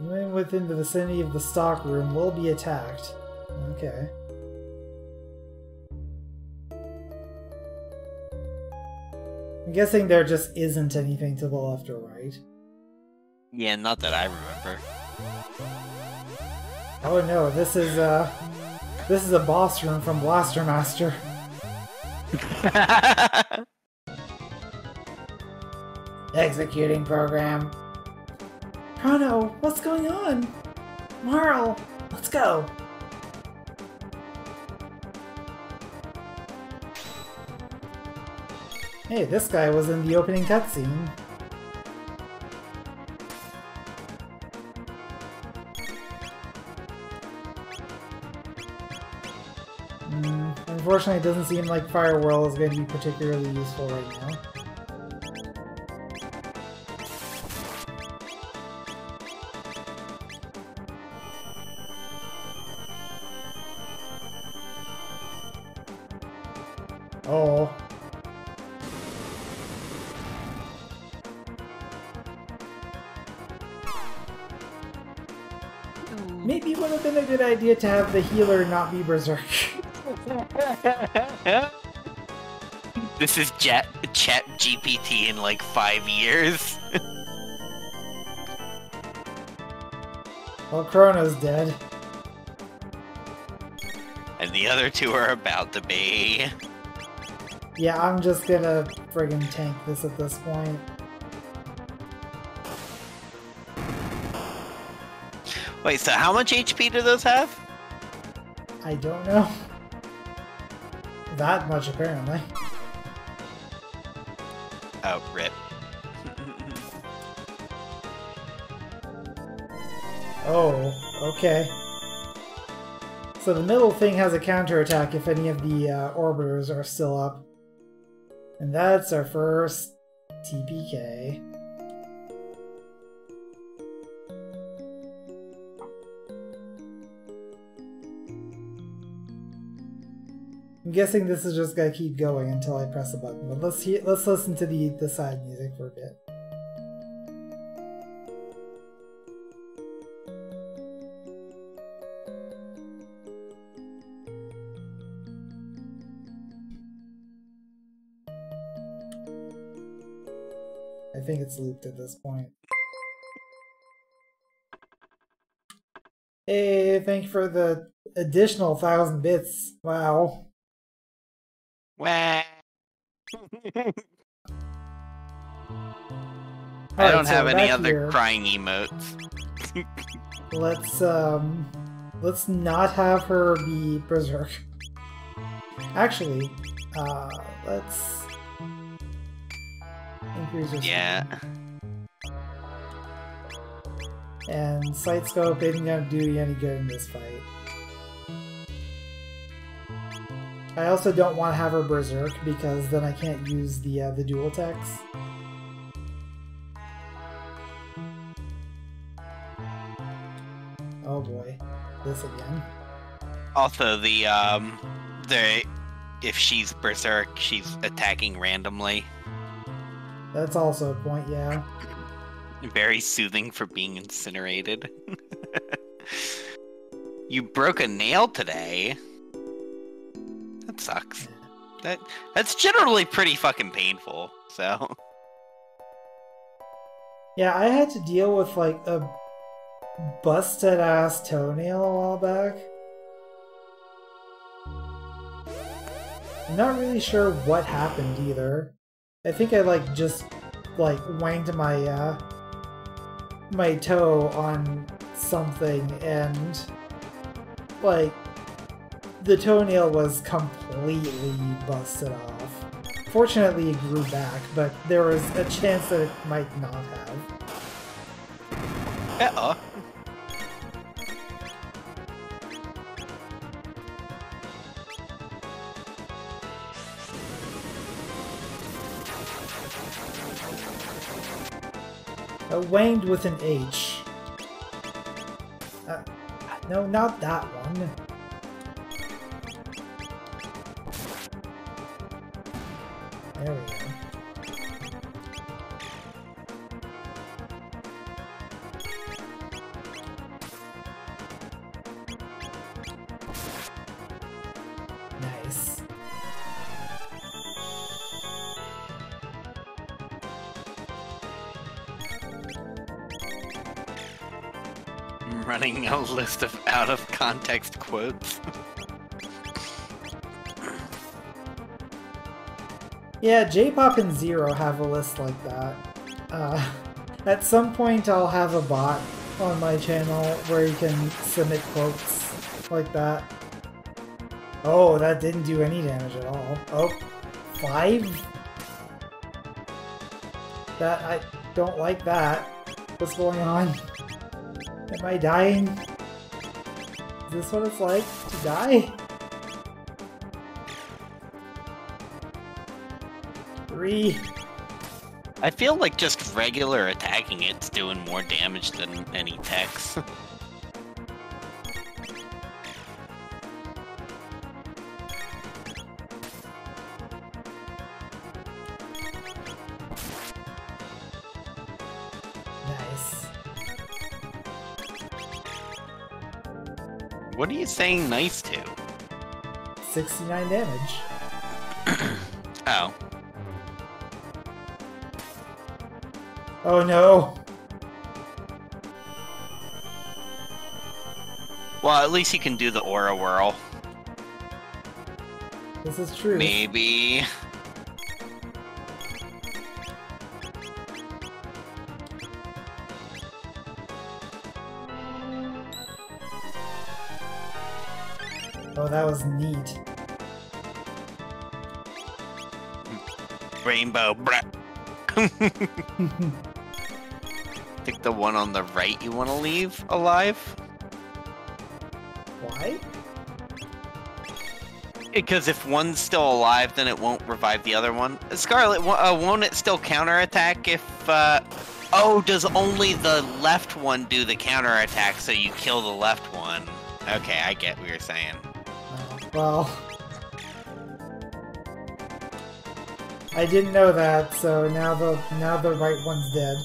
Anyone within the vicinity of the stock room will be attacked. Okay. I'm guessing there just isn't anything to the left or right. Yeah, not that I remember. Oh no, this is uh this is a boss room from Blaster Master. [LAUGHS] Executing program. Chrono, what's going on? Marle, let's go. Hey, this guy was in the opening cutscene. Mm, unfortunately, it doesn't seem like Fire Whirl is going to be particularly useful right now. To have the healer not be Berserk. this is Jet Chat GPT in like five years. well, Chrono's dead. And the other two are about to be. Yeah, I'm just gonna friggin' tank this at this point. Wait, so how much HP do those have? I don't know. That much, apparently. Oh, rip. Oh, okay. So the middle thing has a counterattack if any of the uh, orbiters are still up. And that's our first TPK. I'm guessing this is just gonna keep going until I press a button, but let's he let's listen to the, the side music for a bit. I think it's looped at this point. Hey, thank you for the additional thousand bits. Wow. Wah. [LAUGHS] I don't so have any other here, crying emotes. [LAUGHS] Let's um let's not have her be berserk. Actually, uh let's increase her speed. Yeah. And sight scope isn't gonna do you any good in this fight. I also don't want to have her berserk because then I can't use the uh, the dual attacks. Oh boy, this again. Also, the um, the if she's berserk, she's attacking randomly. That's also a point, yeah. Very soothing for being incinerated. [LAUGHS] you broke a nail today. Sucks. That that's generally pretty fucking painful. So Yeah, I had to deal with like a busted ass toenail a while back. I'm not really sure what happened either. I think I like just like wanged my uh my toe on something and like the toenail was completely busted off. Fortunately it grew back, but there was a chance that it might not have. Uh-oh. Uh, wanged with an H. Uh, no, not that one. There we go. Running a list of out of context quotes. [LAUGHS] Yeah, J-Pop and Zero have a list like that. Uh, [LAUGHS] at some point, I'll have a bot on my channel where you can submit quotes like that. Oh, that didn't do any damage at all. Oh, five? That, I don't like that. What's going on? Am I dying? Is this what it's like to die? Three. I feel like just regular attacking it's doing more damage than any techs. [LAUGHS] Nice. what are you saying nice to? 69 damage. Oh no! Well, at least he can do the aura whirl. This is true. Maybe. Oh, that was neat. Rainbow. [LAUGHS] Brah. Think the one on the right you want to leave alive? Why? Because if one's still alive, then it won't revive the other one. Scarlet, uh, won't it still counterattack if, uh... Oh, does only the left one do the counterattack, so you kill the left one? Okay, I get what you're saying. Oh, well. I didn't know that, so now the now the right one's dead.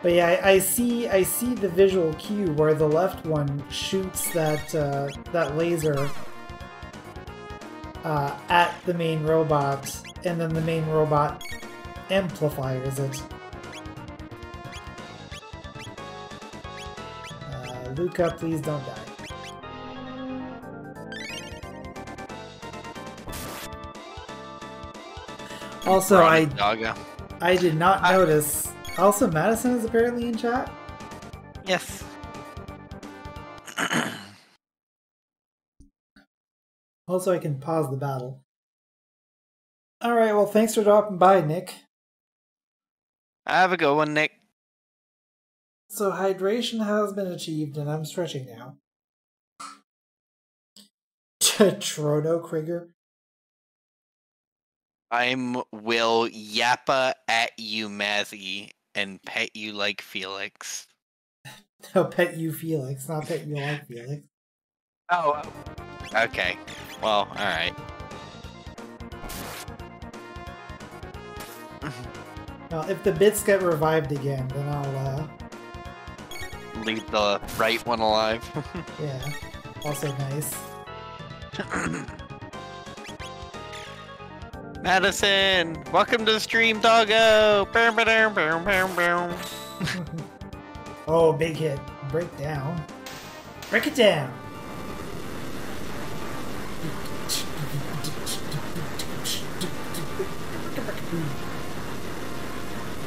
But yeah, I, I see I see the visual cue where the left one shoots that uh, that laser uh, at the main robot, and then the main robot amplifiers it. Uh, Lucca, please don't die. Also, I I did not notice. Also, Madison is apparently in chat. Yes. [CLEARS THROAT] Also, I can pause the battle. All right. Well, thanks for dropping by, Nick. Have a good one, Nick. So hydration has been achieved, and I'm stretching now. [LAUGHS] Trono Krieger. I'm will yappa at you, Mazzy, and pet you like Felix. [LAUGHS] No, pet you Felix, not pet you like Felix. Oh. Okay. Well, alright. Well, if the bits get revived again, then I'll, uh, Leave the right one alive. [LAUGHS] yeah. Also nice. [LAUGHS] Madison, welcome to the stream, doggo. [LAUGHS] Oh, big hit. Break down. Break it down.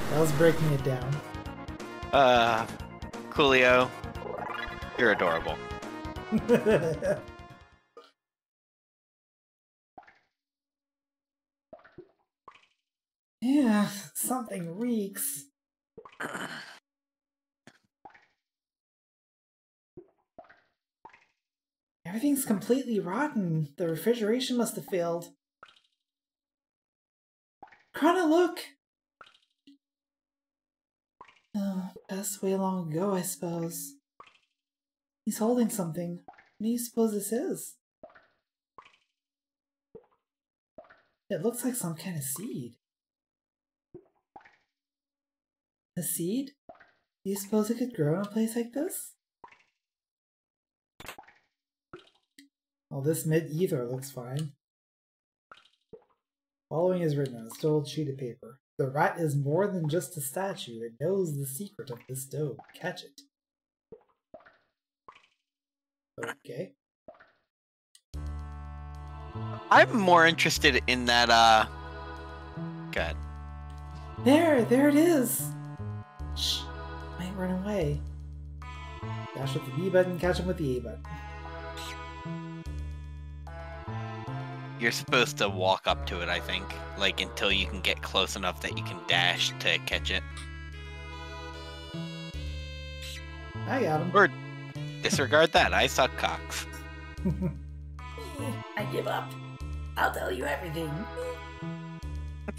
That was breaking it down. Uh, Coolio, you're adorable. [LAUGHS] yeah, something reeks. Everything's completely rotten. The refrigeration must have failed. Chrono, look! Oh, passed way long ago, I suppose. He's holding something. What do you suppose this is? It looks like some kind of seed. A seed? Do you suppose it could grow in a place like this? Well, this mid-ether looks fine. Following is written on a stoled sheet of paper. The rat is more than just a statue. It knows the secret of this stove. Catch it. Okay. I'm more interested in that, uh... Good. There, there it is! Shh, might run away. Dash with the B button, catch him with the A button. You're supposed to walk up to it, I think. Like, until you can get close enough that you can dash to catch it. I got him. Or disregard that, I suck cocks. [LAUGHS] I give up. I'll tell you everything.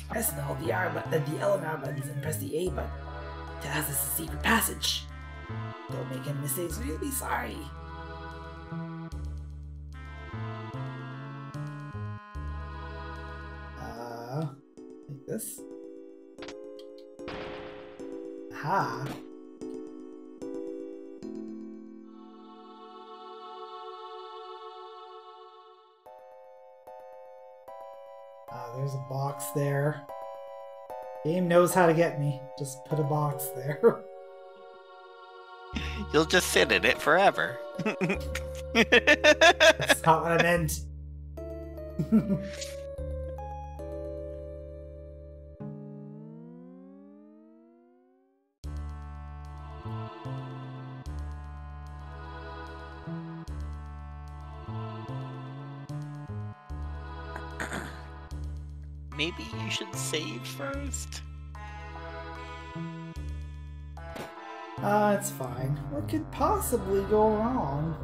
Press the hold the R button, the L and R buttons, and press the A button to access a secret passage. Don't make any mistakes, or you'll be sorry. Uh, like this. Aha. Ah, there's a box there. Game knows how to get me. Just put a box there. [LAUGHS] You'll just sit in it forever. That's not what I meant. [LAUGHS] should save first? Ah, it's fine. What could possibly go wrong?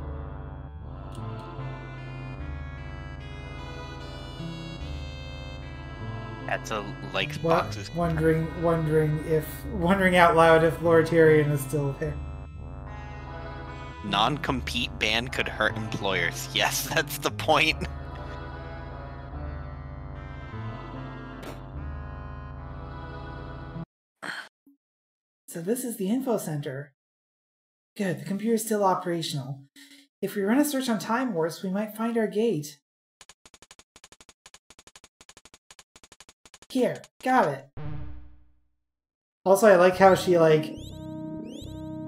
That's a like boxes. wondering, wondering if, wondering out loud if Lord Tyrion is still there. Non-compete ban could hurt employers. Yes, [LAUGHS] that's the point. So this is the info center. Good, the computer is still operational. If we run a search on Time Wars, we might find our gate. Here, got it. Also, I like how she like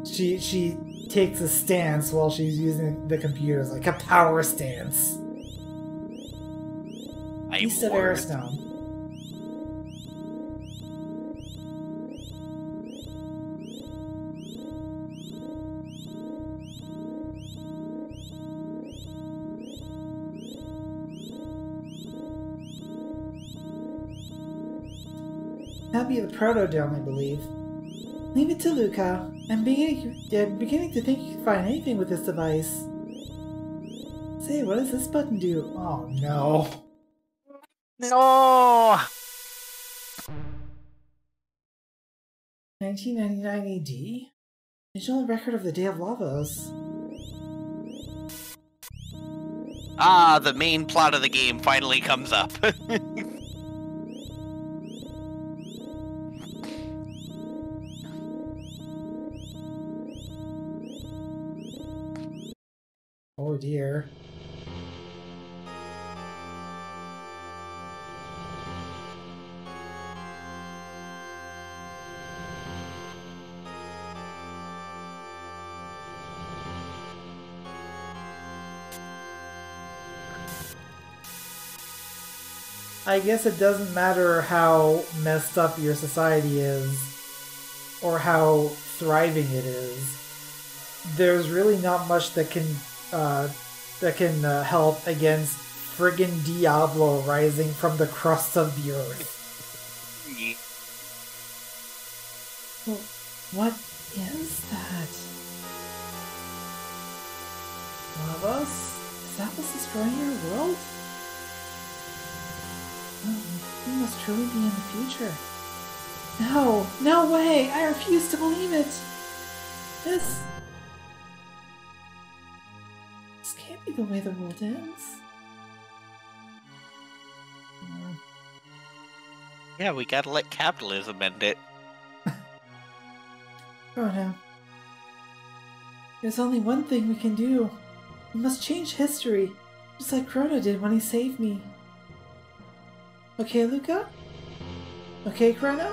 she she takes a stance while she's using the computer, It's like a power stance. I East of. Airstone. Be the Protodome, I believe. Leave it to Lucca. I'm beginning, I'm beginning to think you can find anything with this device. Say, what does this button do? Oh no. No. 1999 AD? Digital record of the Day of Lavos. Ah, the main plot of the game finally comes up. [LAUGHS] around here. I guess it doesn't matter how messed up your society is or how thriving it is. There's really not much that can uh, that can uh, help against friggin' Diablo rising from the crust of the earth. Well, what is that? Lavos? Is that what's destroying your world? Oh, we must truly be in the future. No, no way! I refuse to believe it! This. The way the world ends. Yeah, we gotta let capitalism end it. [LAUGHS] Oh no. There's only one thing we can do. We must change history, just like Chrono did when he saved me. Okay, Lucca? Okay, Chrono?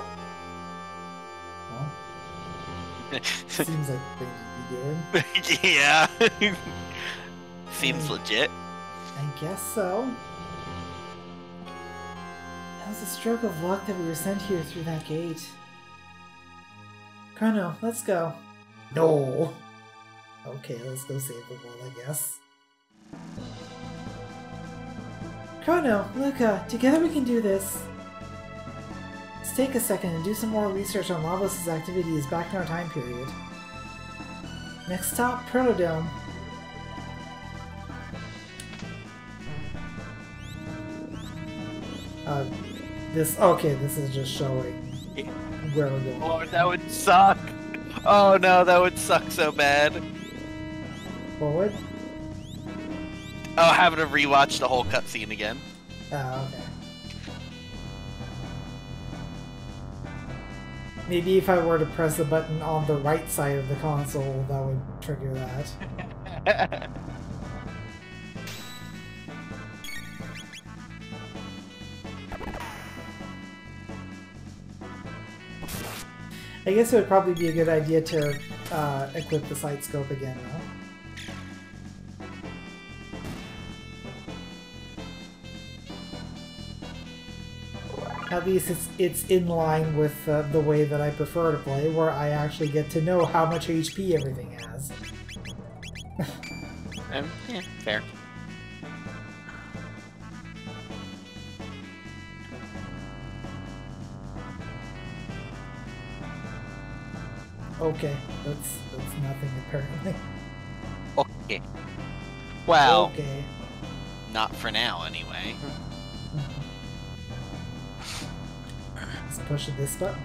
Well, [LAUGHS] seems like things to be doing. [LAUGHS] yeah. Seems hmm. legit. I guess so. That was a stroke of luck that we were sent here through that gate. Chrono, let's go. No. Okay, let's go save the world, I guess. Chrono, Lucca, uh, together we can do this. Let's take a second and do some more research on Lavos' activities back in our time period. Next stop, Protodome. Uh, this okay. This is just showing where we're going. Oh, that would suck. Oh no, that would suck so bad. Forward. Oh, having to rewatch the whole cutscene again. Oh, okay. Maybe if I were to press the button on the right side of the console, that would trigger that. [LAUGHS] I guess it would probably be a good idea to uh, equip the sight scope again, though. At least it's it's in line with uh, the way that I prefer to play, where I actually get to know how much HP everything has. [LAUGHS] um, yeah, fair. Okay, that's that's nothing apparently. Okay. Well, Okay. not for now, anyway. [LAUGHS] Let's push this button.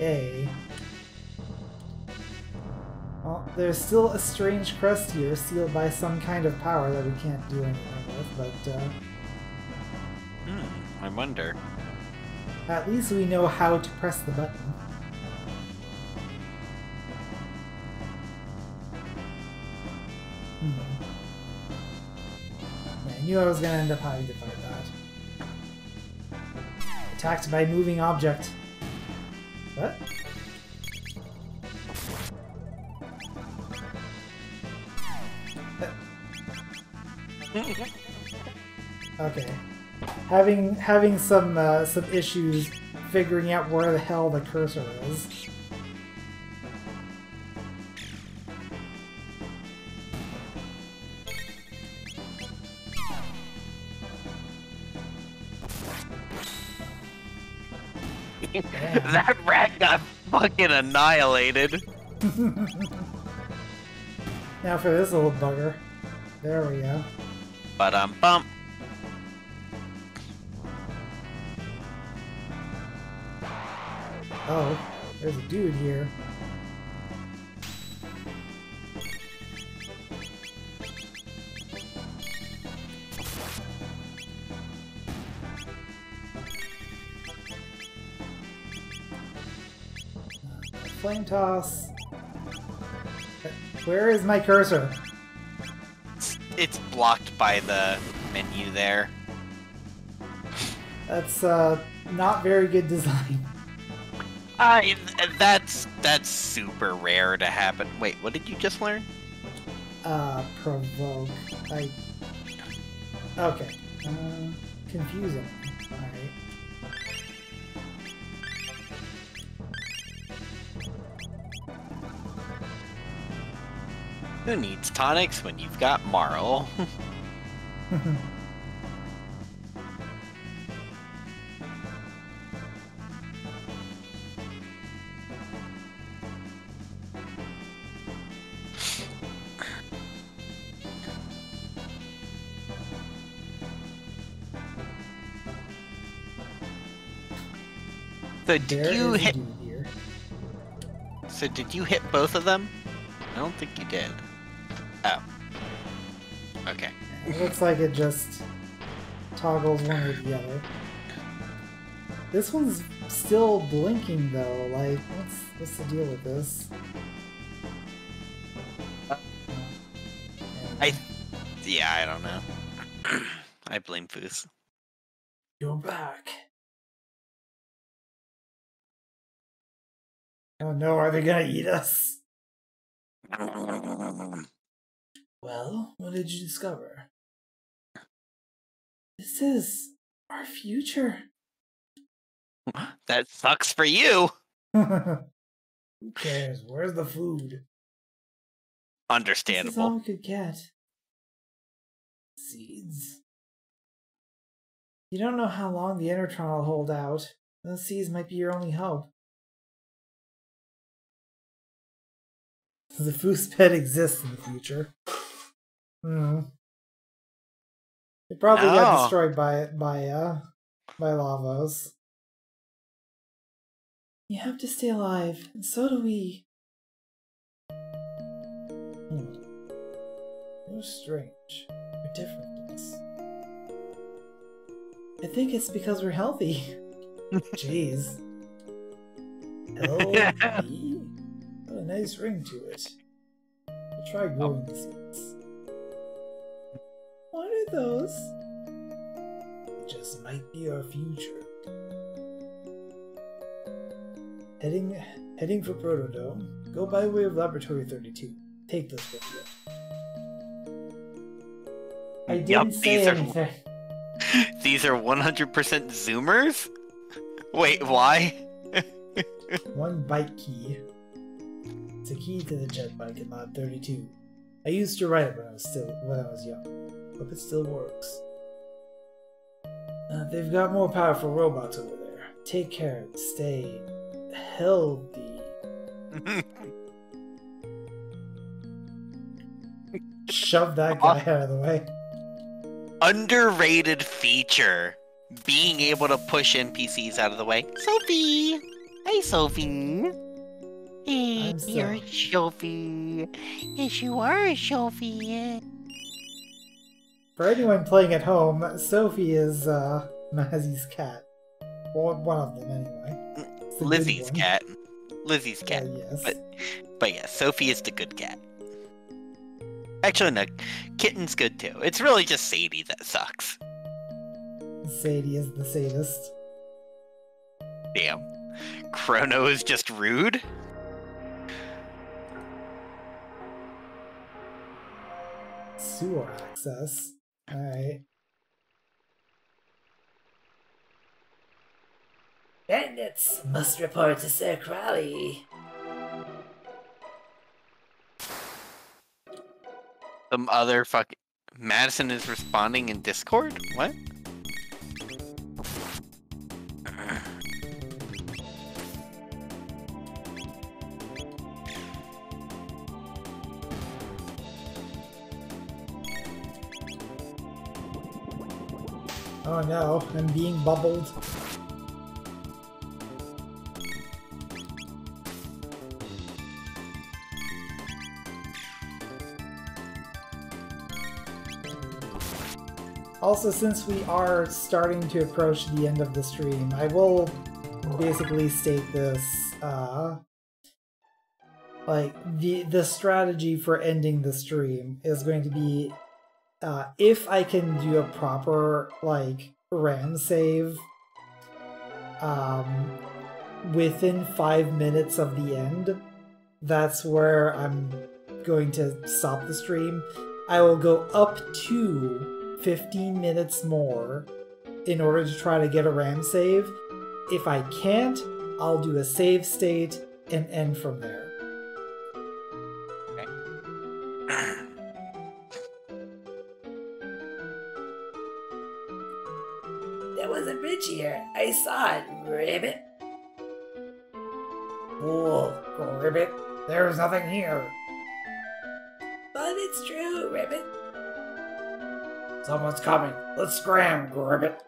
A. Well, there's still a strange crust here, sealed by some kind of power that we can't do anything with, but uh, Hmm, I wonder. at least we know how to press the button. Knew I was gonna end up having to fight that. Attacked by moving object. What? Okay. Having having some uh, some issues figuring out where the hell the cursor is. Fucking annihilated. Now for this little bugger. There we go. But um bump. Oh, there's a dude here. Flame toss. Where is my cursor? It's blocked by the menu there. That's uh, not very good design. I that's that's super rare to happen. Wait, what did you just learn? Uh, provoke. I. Okay. Uh, confusing. Who needs tonics when you've got Marle? So did There you hit? So did you hit both of them? I don't think you did. Oh. Okay. It looks like it just toggles one or the other. This one's still blinking though. Like, what's what's the deal with this? I- Yeah, I don't know. [CLEARS THROAT] I blame Foos. You're back. Oh no, are they gonna eat us? [LAUGHS] Well, what did you discover? This is our future. [LAUGHS] That sucks for you. [LAUGHS] Who cares? Where's the food? This is all Understandable. we could get. Seeds. You don't know how long the Enertron will hold out. Those seeds might be your only hope. The Foos [LAUGHS] pet exists in the future. Hmm. It probably got destroyed by it by uh by Lavos. You have to stay alive, and so do we. Hmm. You're strange. We're different. I think it's because we're healthy. [LAUGHS] [LAUGHS] Jeez. [LAUGHS] L-E? Got a nice ring to it. I'll try growing the seeds. What those? It just might be our future. Heading heading for Protodome. Go by way of Laboratory 32. Take this with you. I didn't Yup, say [LAUGHS] these are- anything. These are 100% Zoomers? Wait, why? [LAUGHS] One bike key. It's a key to the jet bike in Lab 32. I used to ride it when I was still when I was young. Hope it still works. Uh, they've got more powerful robots over there. Take care and stay healthy. [LAUGHS] Shove that guy out of the way. Underrated feature. Being able to push NPCs out of the way. Sophie! Hey, Sophie! Hey, I'm you're so- Sophie. Yes, you are a Sophie. For anyone playing at home, Sophie is uh, Mazzy's cat. Well, one of them anyway. The Lizzie's cat. Lizzie's Uh, cat. yes. but- But yeah, Sophie is the good cat. Actually, no, Kitten's good too. It's really just Sadie that sucks. Sadie is the sadist. Damn. Chrono is just rude? Sewer access. Alright. Bandits must report to Sir Krawlie. Some other fucking. Madison is responding in Discord? What? Oh no, I'm being bubbled. Also, since we are starting to approach the end of the stream, I will basically state this, uh, like, the, the strategy for ending the stream is going to be uh, if I can do a proper like RAM save um, within five minutes of the end, that's where I'm going to stop the stream. I will go up to 15 minutes more in order to try to get a RAM save. If I can't, I'll do a save state and end from there. There was a bridge here. I saw it, Ribbit. Fool, Ribbit. There's nothing here. But it's true, Ribbit. Someone's coming. Let's scram, Ribbit.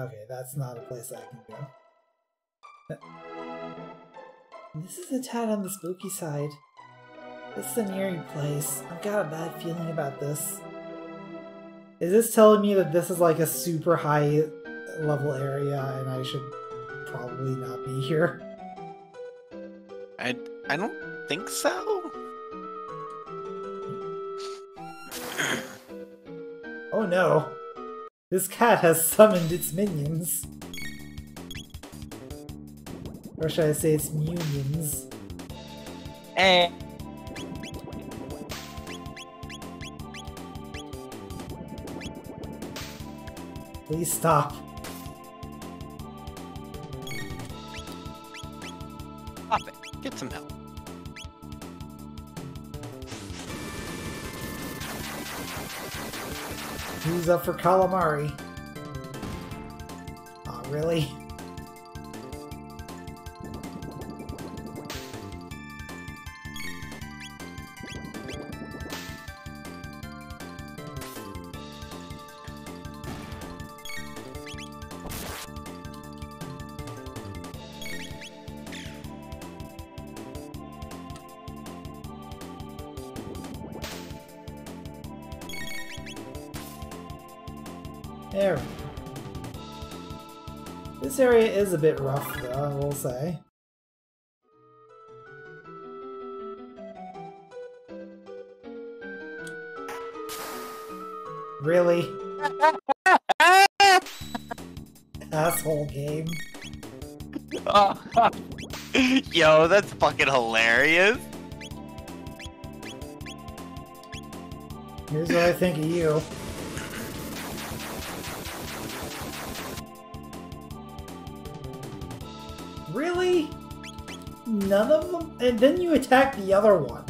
Okay, that's not a place I can go. [LAUGHS] This is a tad on the spooky side. This is an eerie place. I've got a bad feeling about this. Is this telling me that this is like a super high level area and I should probably not be here? I I don't think so. Oh no. This cat has summoned its minions. Or should I say its munions? Eh. Please stop. Stop it. Get some help. Who's up for calamari? Aw, really? Is a bit rough, though, I will say. Really? [LAUGHS] Asshole game. [LAUGHS] Yo, that's fucking hilarious. Here's what I think of you. And then you attack the other one.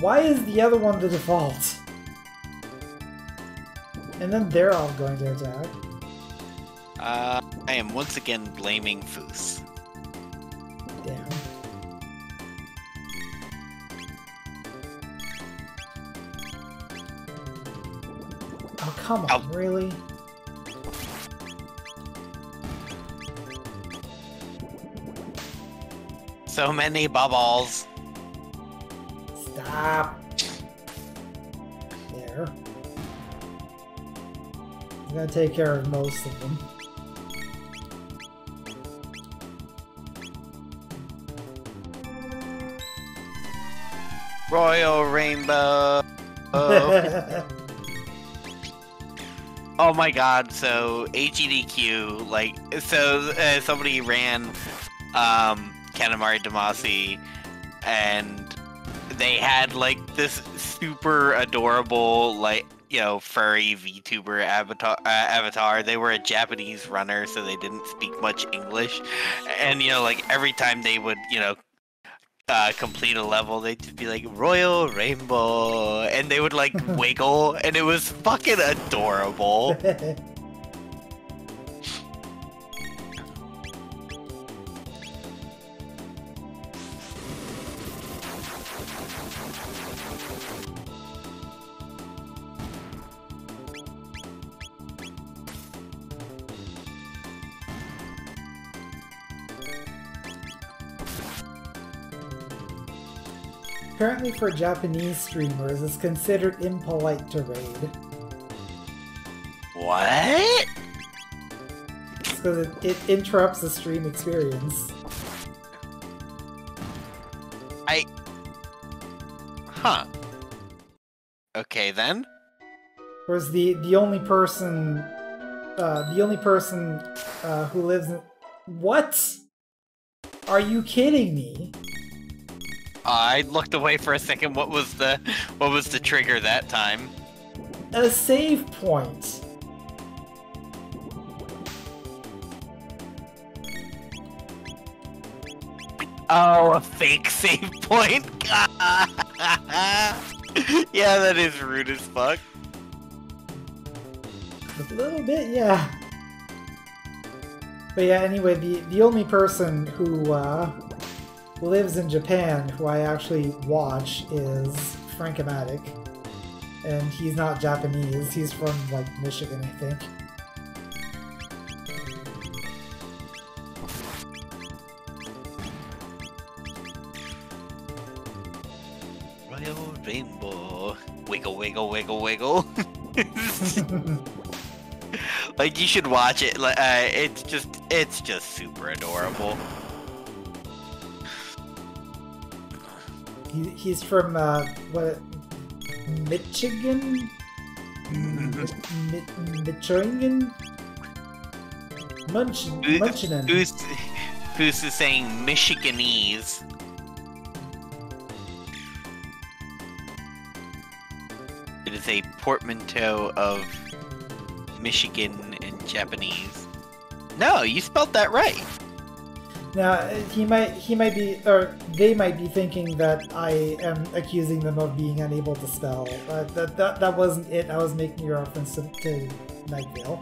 Why is the other one the default? And then they're all going to attack. Uh, I am once again blaming Foos. Damn. Oh, come on, Ow. really? So many bubbles. Stop. There. I'm gonna take care of most of them. Royal Rainbow. [LAUGHS] Oh my god, so AGDQ, like, so uh, somebody ran um, Katamari Damacy, and they had, like, this super adorable, like, you know, furry VTuber avatar, uh, avatar. They were a Japanese runner, so they didn't speak much English. And, you know, like, every time they would, you know, uh, complete a level, they'd just be like Royal Rainbow, and they would like [LAUGHS] wiggle, and it was fucking adorable. [LAUGHS] Apparently, for Japanese streamers, it's considered impolite to raid. What? because it, it interrupts the stream experience. I... Huh. Okay then. Whereas the the only person, uh, the only person uh, who lives in what? Are you kidding me? I looked away for a second. What was the what was the trigger that time? A save point. Oh, a fake [LAUGHS] save point. [LAUGHS] yeah, that is rude as fuck. A little bit, yeah. But yeah, anyway, the the only person who uh, lives in Japan who I actually watch is Frankomatic. And he's not Japanese, he's from like Michigan, I think. Royal Rainbow. Wiggle, wiggle, wiggle, wiggle. [LAUGHS] like you should watch it. Like uh, it's just, it's just super adorable. He, he's from uh, what? Michigan? Mi- Michigan? Munch Munchinen. Who's, who's is saying Michiganese? It is a portmanteau of Michigan and Japanese. No, you spelled that right. Now he might he might be or they might be thinking that I am accusing them of being unable to spell. Uh, that, that that wasn't it. I was making a reference to, to Night Vale.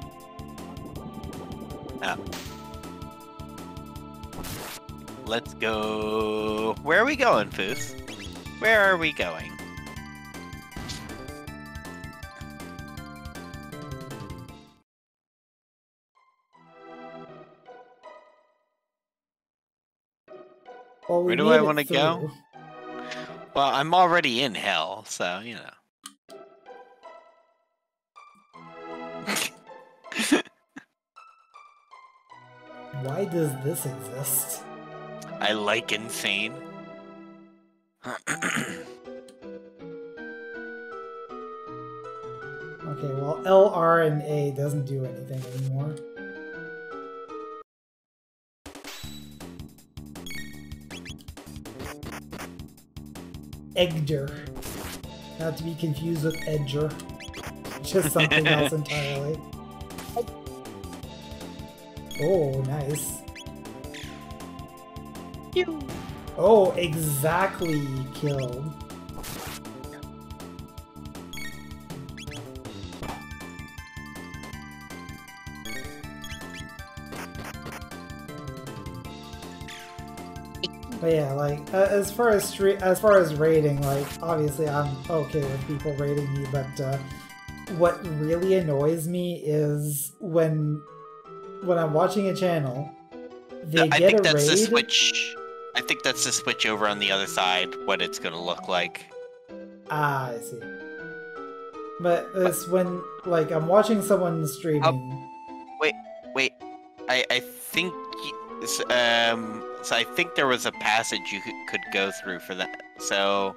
Let's go. Where are we going, Foos? Where are we going? Well, we Where do I wanna go? Well, I'm already in hell, so you know. [LAUGHS] Why does this exist? I like insane. [CLEARS THROAT] Okay, well L, R, and A doesn't do anything anymore. Egder. Not to be confused with Edger. Just something else [LAUGHS] entirely. Oh, nice. Oh, exactly killed. But yeah, like uh, as far as street, as far as rating, like obviously I'm okay with people rating me, but uh, what really annoys me is when when I'm watching a channel, they I get think a that's the switch. I think that's the switch over on the other side. What it's gonna look like. Ah, I see. But it's when like I'm watching someone streaming. Wait, wait. I I think um so I think there was a passage you could, go through for that. So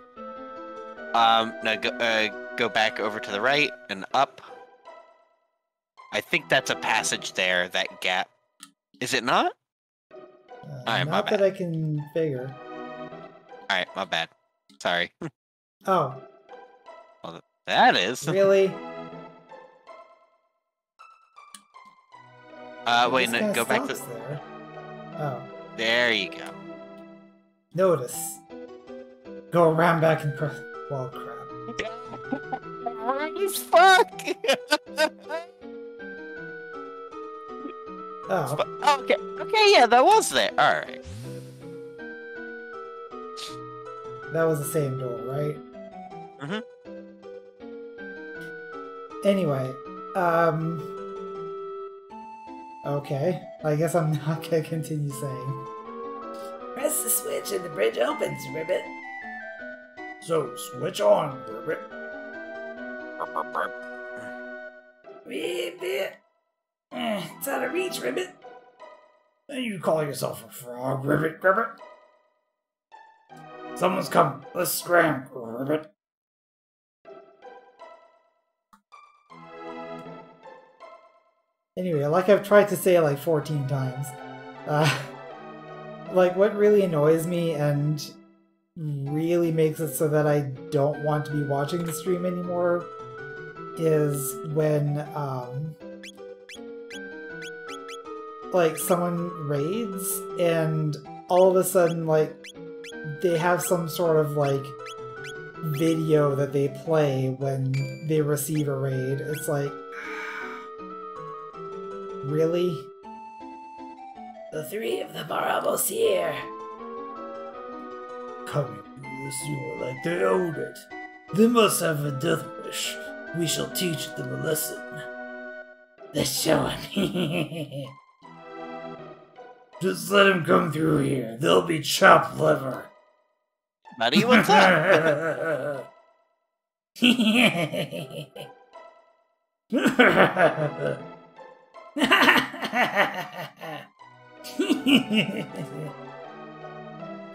um no go uh, go back over to the right and up. I think that's a passage there. That gap. Is it not? Uh, Alright, my not that I can figure. All right, my bad. Sorry. [LAUGHS] Oh, Well, That is. [LAUGHS] really? Uh, It wait, no, go back to. there. Oh, There you go. notice. Go around back and press. Well, crap. As [LAUGHS] fuck. Oh, okay, okay, yeah, that was there. All right. that was the same door, right? Mhm. Anyway, um. Okay, I guess I'm [LAUGHS] not gonna continue saying. Press the switch and the bridge opens, Ribbit. So, switch on, Ribbit. Ribbit. Eh, it's out of reach, Ribbit. And you call yourself a frog, Ribbit, Ribbit? Someone's coming. Let's scram, Ribbit. Anyway, like I've tried to say like 14 times, uh, [LAUGHS] like what really annoys me and really makes it so that I don't want to be watching the stream anymore is when um like someone raids and all of a sudden like they have some sort of like video that they play when they receive a raid. It's like really? The three of them are almost here. Coming through the sewer like they own it. They must have a death wish. We shall teach them a lesson. Let's show him. Just let him come through here. They'll be chopped liver. Buddy, what's up? Huh?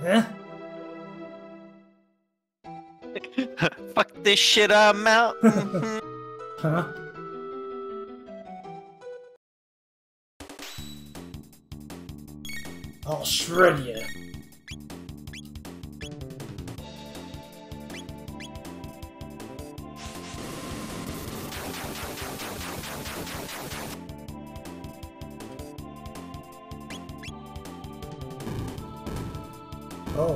[LAUGHS] Fuck this shit, I'm out. [LAUGHS] Huh? I'll shred you.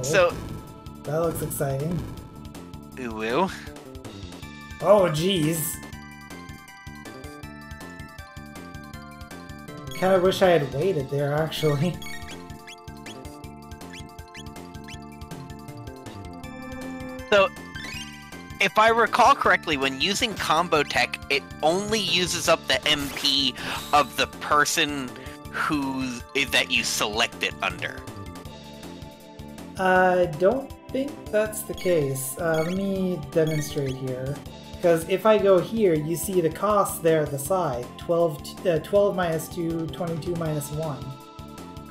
So, that looks exciting. ooh. Oh, jeez. Kind of wish I had waited there, actually. [LAUGHS] So, if I recall correctly, when using combo tech, it only uses up the MP of the person who's that you select it under. I don't think that's the case. Uh, let me demonstrate here. Because if I go here, you see the cost there at the side. 12, t- uh, 12 minus 2, 22 minus 1.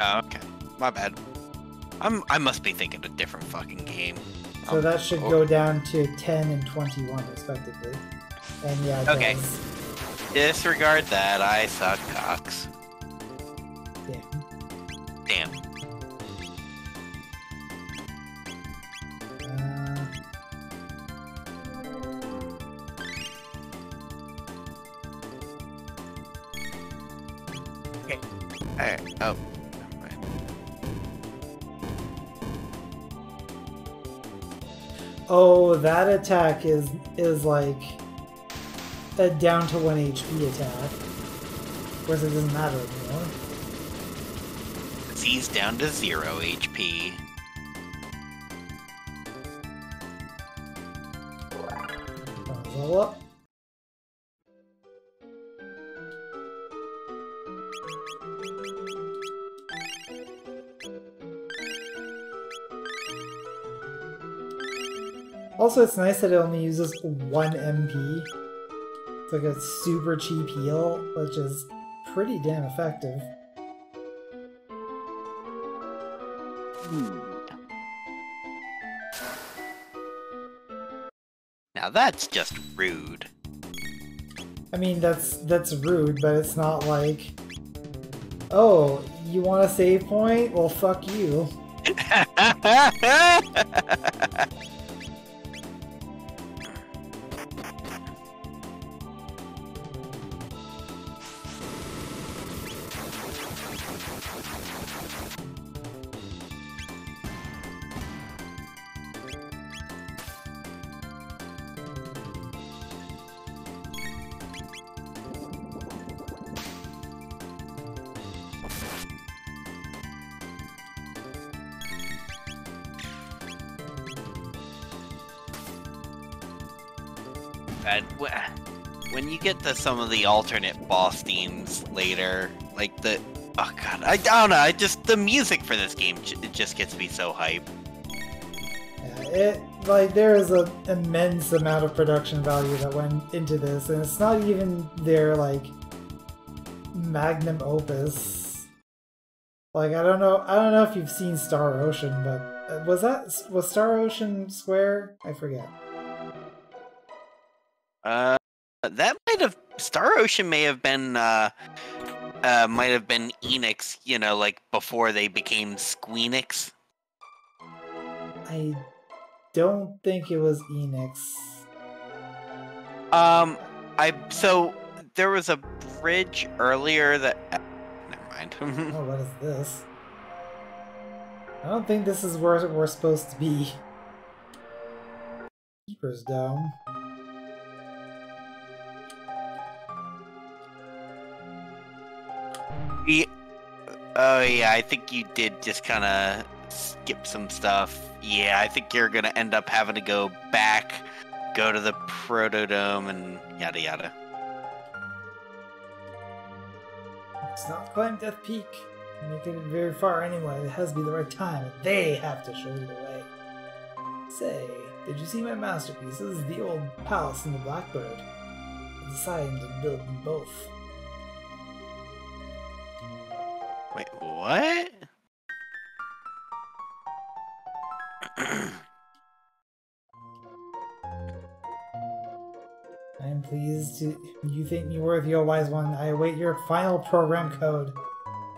Oh, okay, my bad. I'm I must be thinking a different fucking game. So Um, that should oh, go down to 10 and 21 respectively. And yeah, Okay. does. Disregard that. I suck cocks. That attack is is like a down to 1 HP attack. Of course, it doesn't matter anymore. Z's down to zero HP. Level up. Also, it's nice that it only uses one MP. It's like a super cheap heal, which is pretty damn effective. Hmm. Now that's just rude. I mean, that's that's rude, but it's not like, oh, you want a save point? Well, fuck you. [LAUGHS] get to some of the alternate boss themes later, like the oh god, I, I don't know. I just the music for this game it just gets me so hype. Yeah, it like there is an immense amount of production value that went into this, and it's not even their like magnum opus. Like I don't know, I don't know if you've seen Star Ocean, but uh, was that was Star Ocean Square? I forget. Uh, that might have Star Ocean may have been uh uh, might have been Enix, you know, like before they became Squeenix. I don't think it was Enix. Um, I so there was a bridge earlier that. uh, Never mind. [LAUGHS] Oh, what is this? I don't think this is where we're supposed to be. Keeper's Dome. Oh yeah, I think you did just kind of skip some stuff. Yeah, I think you're gonna end up having to go back, go to the Protodome, and yada yada. It's not climb Death Peak. Making it very far anyway. It has to be the right time. They have to show you the way. Say, did you see my masterpiece? This is the old palace in the Blackbird. I decided to build them both. Wait, what? I am pleased to you think me worthy, O wise one. I await your final program code.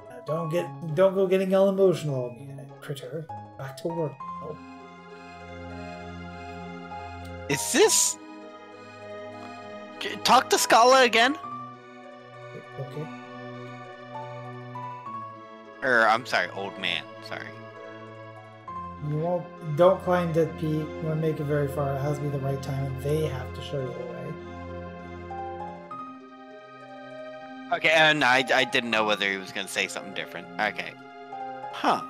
Now don't get don't go getting all emotional on me, uh, critter. Back to work. Oh, Is this? Talk to Scala again? okay. Or I'm sorry, old man. Sorry. You won't don't climb Death Peak. You want to make it very far. It has to be the right time, and they have to show you the way. Okay, and I I didn't know whether he was gonna say something different. Okay. Huh.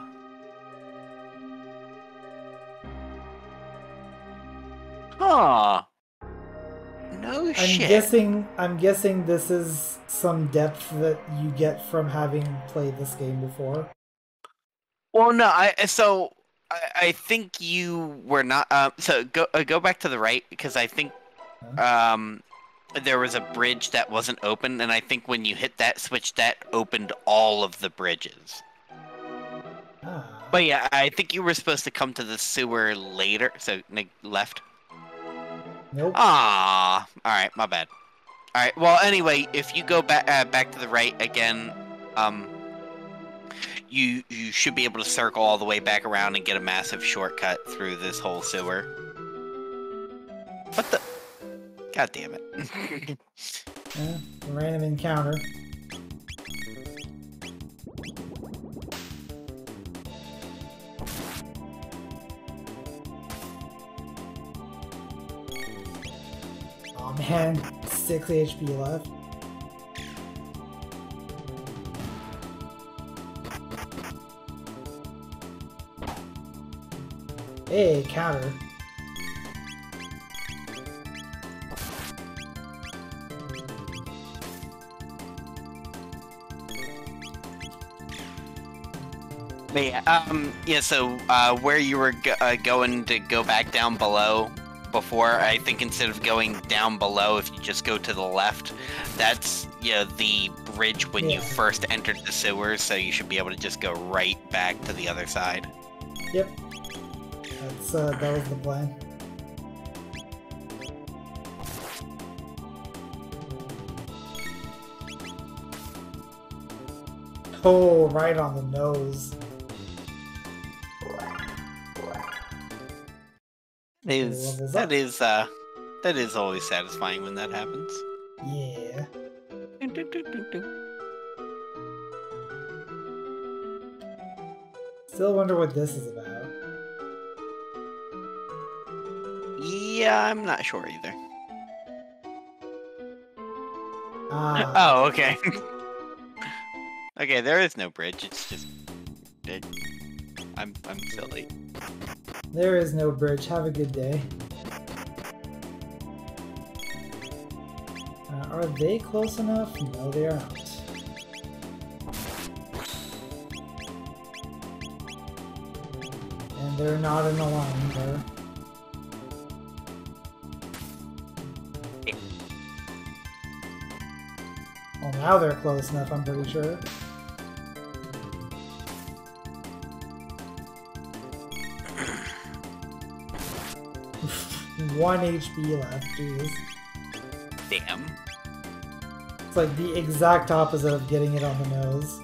Huh. No I'm shit. guessing I'm guessing this is some depth that you get from having played this game before. Well, no, I so I, I think you were not. Um, so go uh, go back to the right because I think um there was a bridge that wasn't open, and I think when you hit that switch, that opened all of the bridges. Ah. But yeah, I think you were supposed to come to the sewer later. So left. Nope. Ah, all right, my bad. All right. Well, anyway, if you go back uh, back to the right again, um, you you should be able to circle all the way back around and get a massive shortcut through this whole sewer. What the? God damn it! [LAUGHS] Yeah, random encounter. Oh man, 6 HP left. Hey, counter. But yeah, um, yeah. So uh, where you were go- uh, going to go back down below before, I think instead of going down below, if you just go to the left, that's yeah the bridge when you first entered the sewers. So you should be able to just go right back to the other side. Yep. That's uh, that was the plan. Oh, right on the nose. Is that up. is uh that is always satisfying when that happens. Yeah. Dun, dun, dun. Still wonder what this is about. Yeah, I'm not sure either. Ah, Oh, okay. [LAUGHS] okay, there is no bridge. It's just it, I'm I'm silly. There is no bridge. Have a good day. Uh, are they close enough? No, they are not. And they're not in a line. Well, now they're close enough, I'm pretty sure. One HP left, jeez. Damn. It's like the exact opposite of getting it on the nose.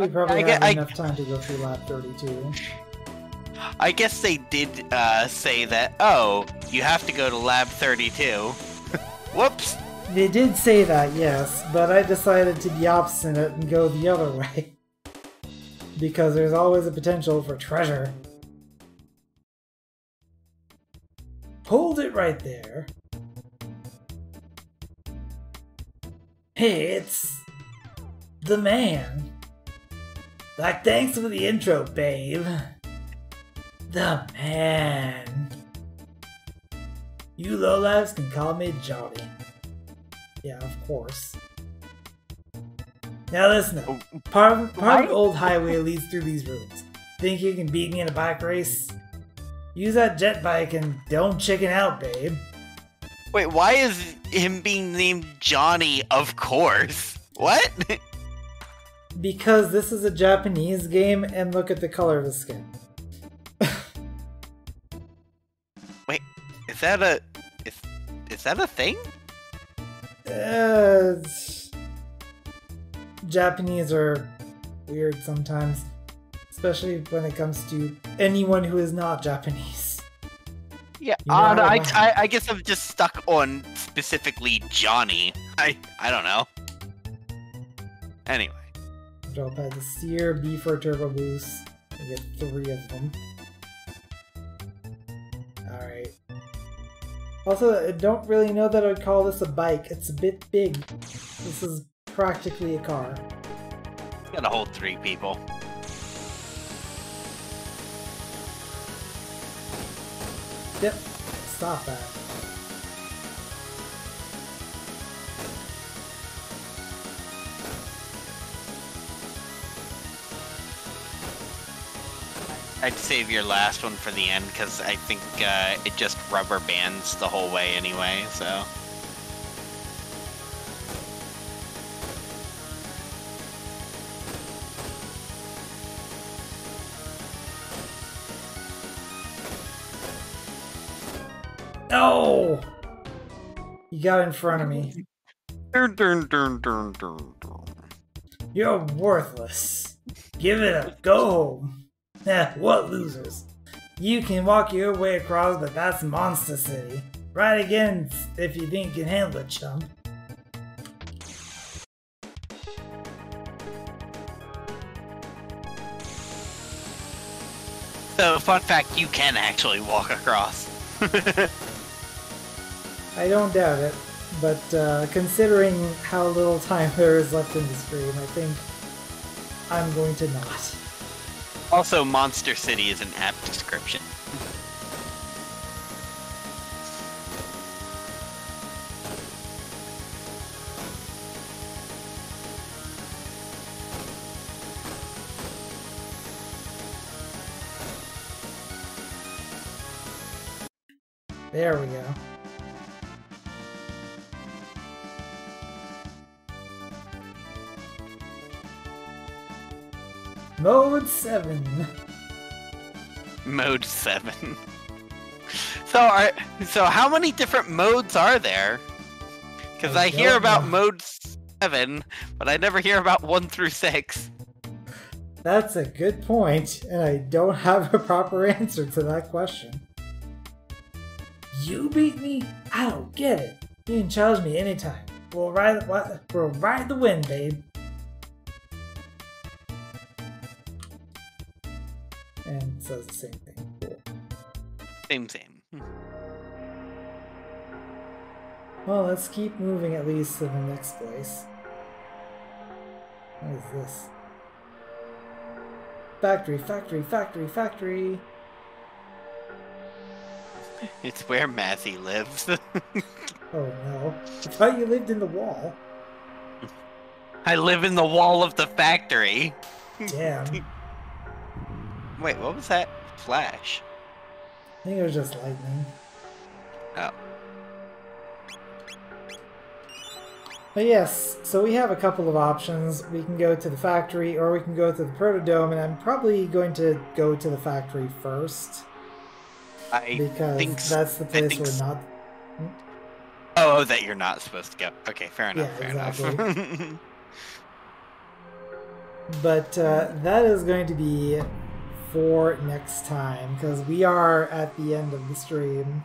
We probably I have I- enough time to go through lab 32. I guess they did uh, say that. Oh, you have to go to lab 32. [LAUGHS] Whoops. They did say that, yes, but I decided to be obstinate and go the other [LAUGHS] way. Because there's always a potential for treasure. Hold it right there. Hey, it's the man. Like, thanks for the intro, babe. The man. You lowlifes can call me Johnny. Yeah, of course. Now listen up. Oh. Part of, part of the old highway leads through these rooms. Think you can beat me in a bike race? Use that jet bike and don't chicken out, babe. Wait, why is him being named Johnny? Of course. What? [LAUGHS] Because this is a Japanese game and look at the color of his skin. Wait, is that a is is that a thing? Uh, Japanese are weird sometimes, especially when it comes to anyone who is not Japanese. Yeah, You know uh, I, I I guess I'm just stuck on specifically Johnny. I I don't know. Anyway, Drop by the Sear Beefer Turbo Boost. I get three of them. Alright. Also, I don't really know that I would call this a bike. It's a bit big. This is practically a car. gotta hold three people. Yep. Stop that. I'd save your last one for the end because I think uh, it just rubber bands the whole way anyway. So No! You got in front of me. dun, dun, dun, dun, dun, dun. You're worthless. Give it up. Go home. Eh, what losers. You can walk your way across, but that's Monster City. Right again if you think you can handle it, chum. So fun fact, you can actually walk across. [LAUGHS] I don't doubt it, but uh, considering how little time [LAUGHS] there is left in the stream, I think I'm going to not. Also, Monster City is an apt description. There we go. Mode 7. Mode seven. So are so how many different modes are there? Because I I, hear about know. mode seven, but I never hear about one through six. That's a good point, and I don't have a proper answer to that question. You beat me? I don't get it. You can challenge me anytime. We'll ride, we'll ride the wind, babe. Says the same thing. Same, same. Hmm. Well, let's keep moving at least to the next place. What is this? Factory, factory, factory, factory. [LAUGHS] It's where Mazzy lives. [LAUGHS] Oh no. I thought you lived in the wall. I live in the wall of the factory. Damn. [LAUGHS] Wait, what was that? Flash. I think it was just lightning. Oh. But yes, so we have a couple of options. We can go to the factory or we can go to the Protodome, and I'm probably going to go to the factory first I because think that's the place we're not. Oh, oh, that you're not supposed to go. Okay, fair enough. Yeah, fair enough. [LAUGHS] But uh, that is going to be for next time because we are at the end of the stream.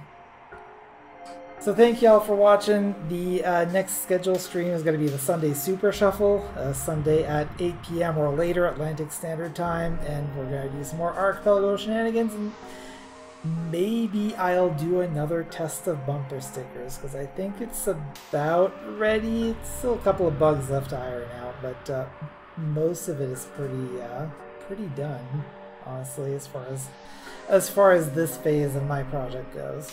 So thank y'all for watching. The uh, next scheduled stream is going to be the Sunday Super Shuffle, uh, Sunday at 8 p.m. or later Atlantic Standard Time, and we're going to do some more Archipelago shenanigans and maybe I'll do another test of bumper stickers because I think it's about ready. It's still a couple of bugs left to iron out, but uh, most of it is pretty uh, pretty done, honestly, as far as as far as this phase of my project goes.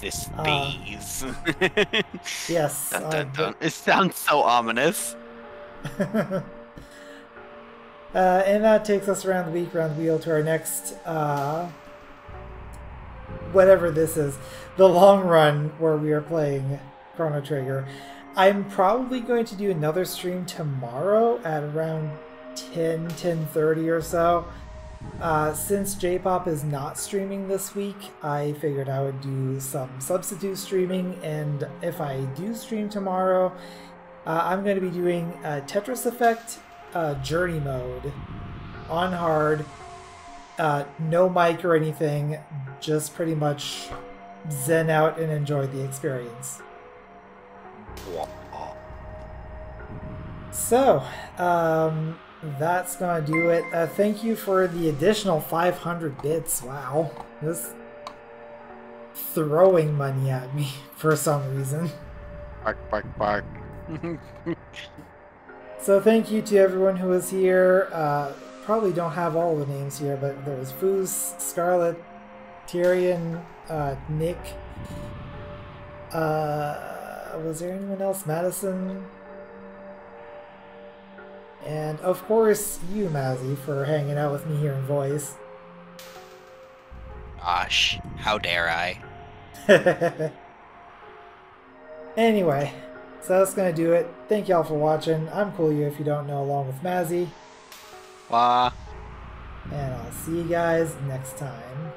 this Uh, phase. [LAUGHS] Yes, dun, uh, dun, dun. It sounds so ominous. [LAUGHS] uh, and that takes us around the week, around the wheel to our next, uh, whatever this is, the long run where we are playing Chrono Trigger. I'm probably going to do another stream tomorrow at around 10, 10.30 or so. Uh, since J-Pop is not streaming this week, I figured I would do some substitute streaming, and if I do stream tomorrow, uh, I'm going to be doing uh, Tetris Effect uh, Journey Mode on hard, uh, no mic or anything, just pretty much zen out and enjoy the experience. So, um, that's gonna do it. Uh, thank you for the additional 500 bits. Wow, this throwing money at me [LAUGHS] for some reason. Bark, bark, bark. So thank you to everyone who was here. Uh, probably don't have all the names here, but there was Foos, Scarlet, Tyrion, uh, Nick. Uh, was there anyone else? Madison. And of course, you, Mazzy, for hanging out with me here in voice. Gosh, how dare I? [LAUGHS] anyway, so that's gonna do it. Thank y'all for watching. I'm Kewlio if you don't know, along with Mazzy. Wah. And I'll see you guys next time.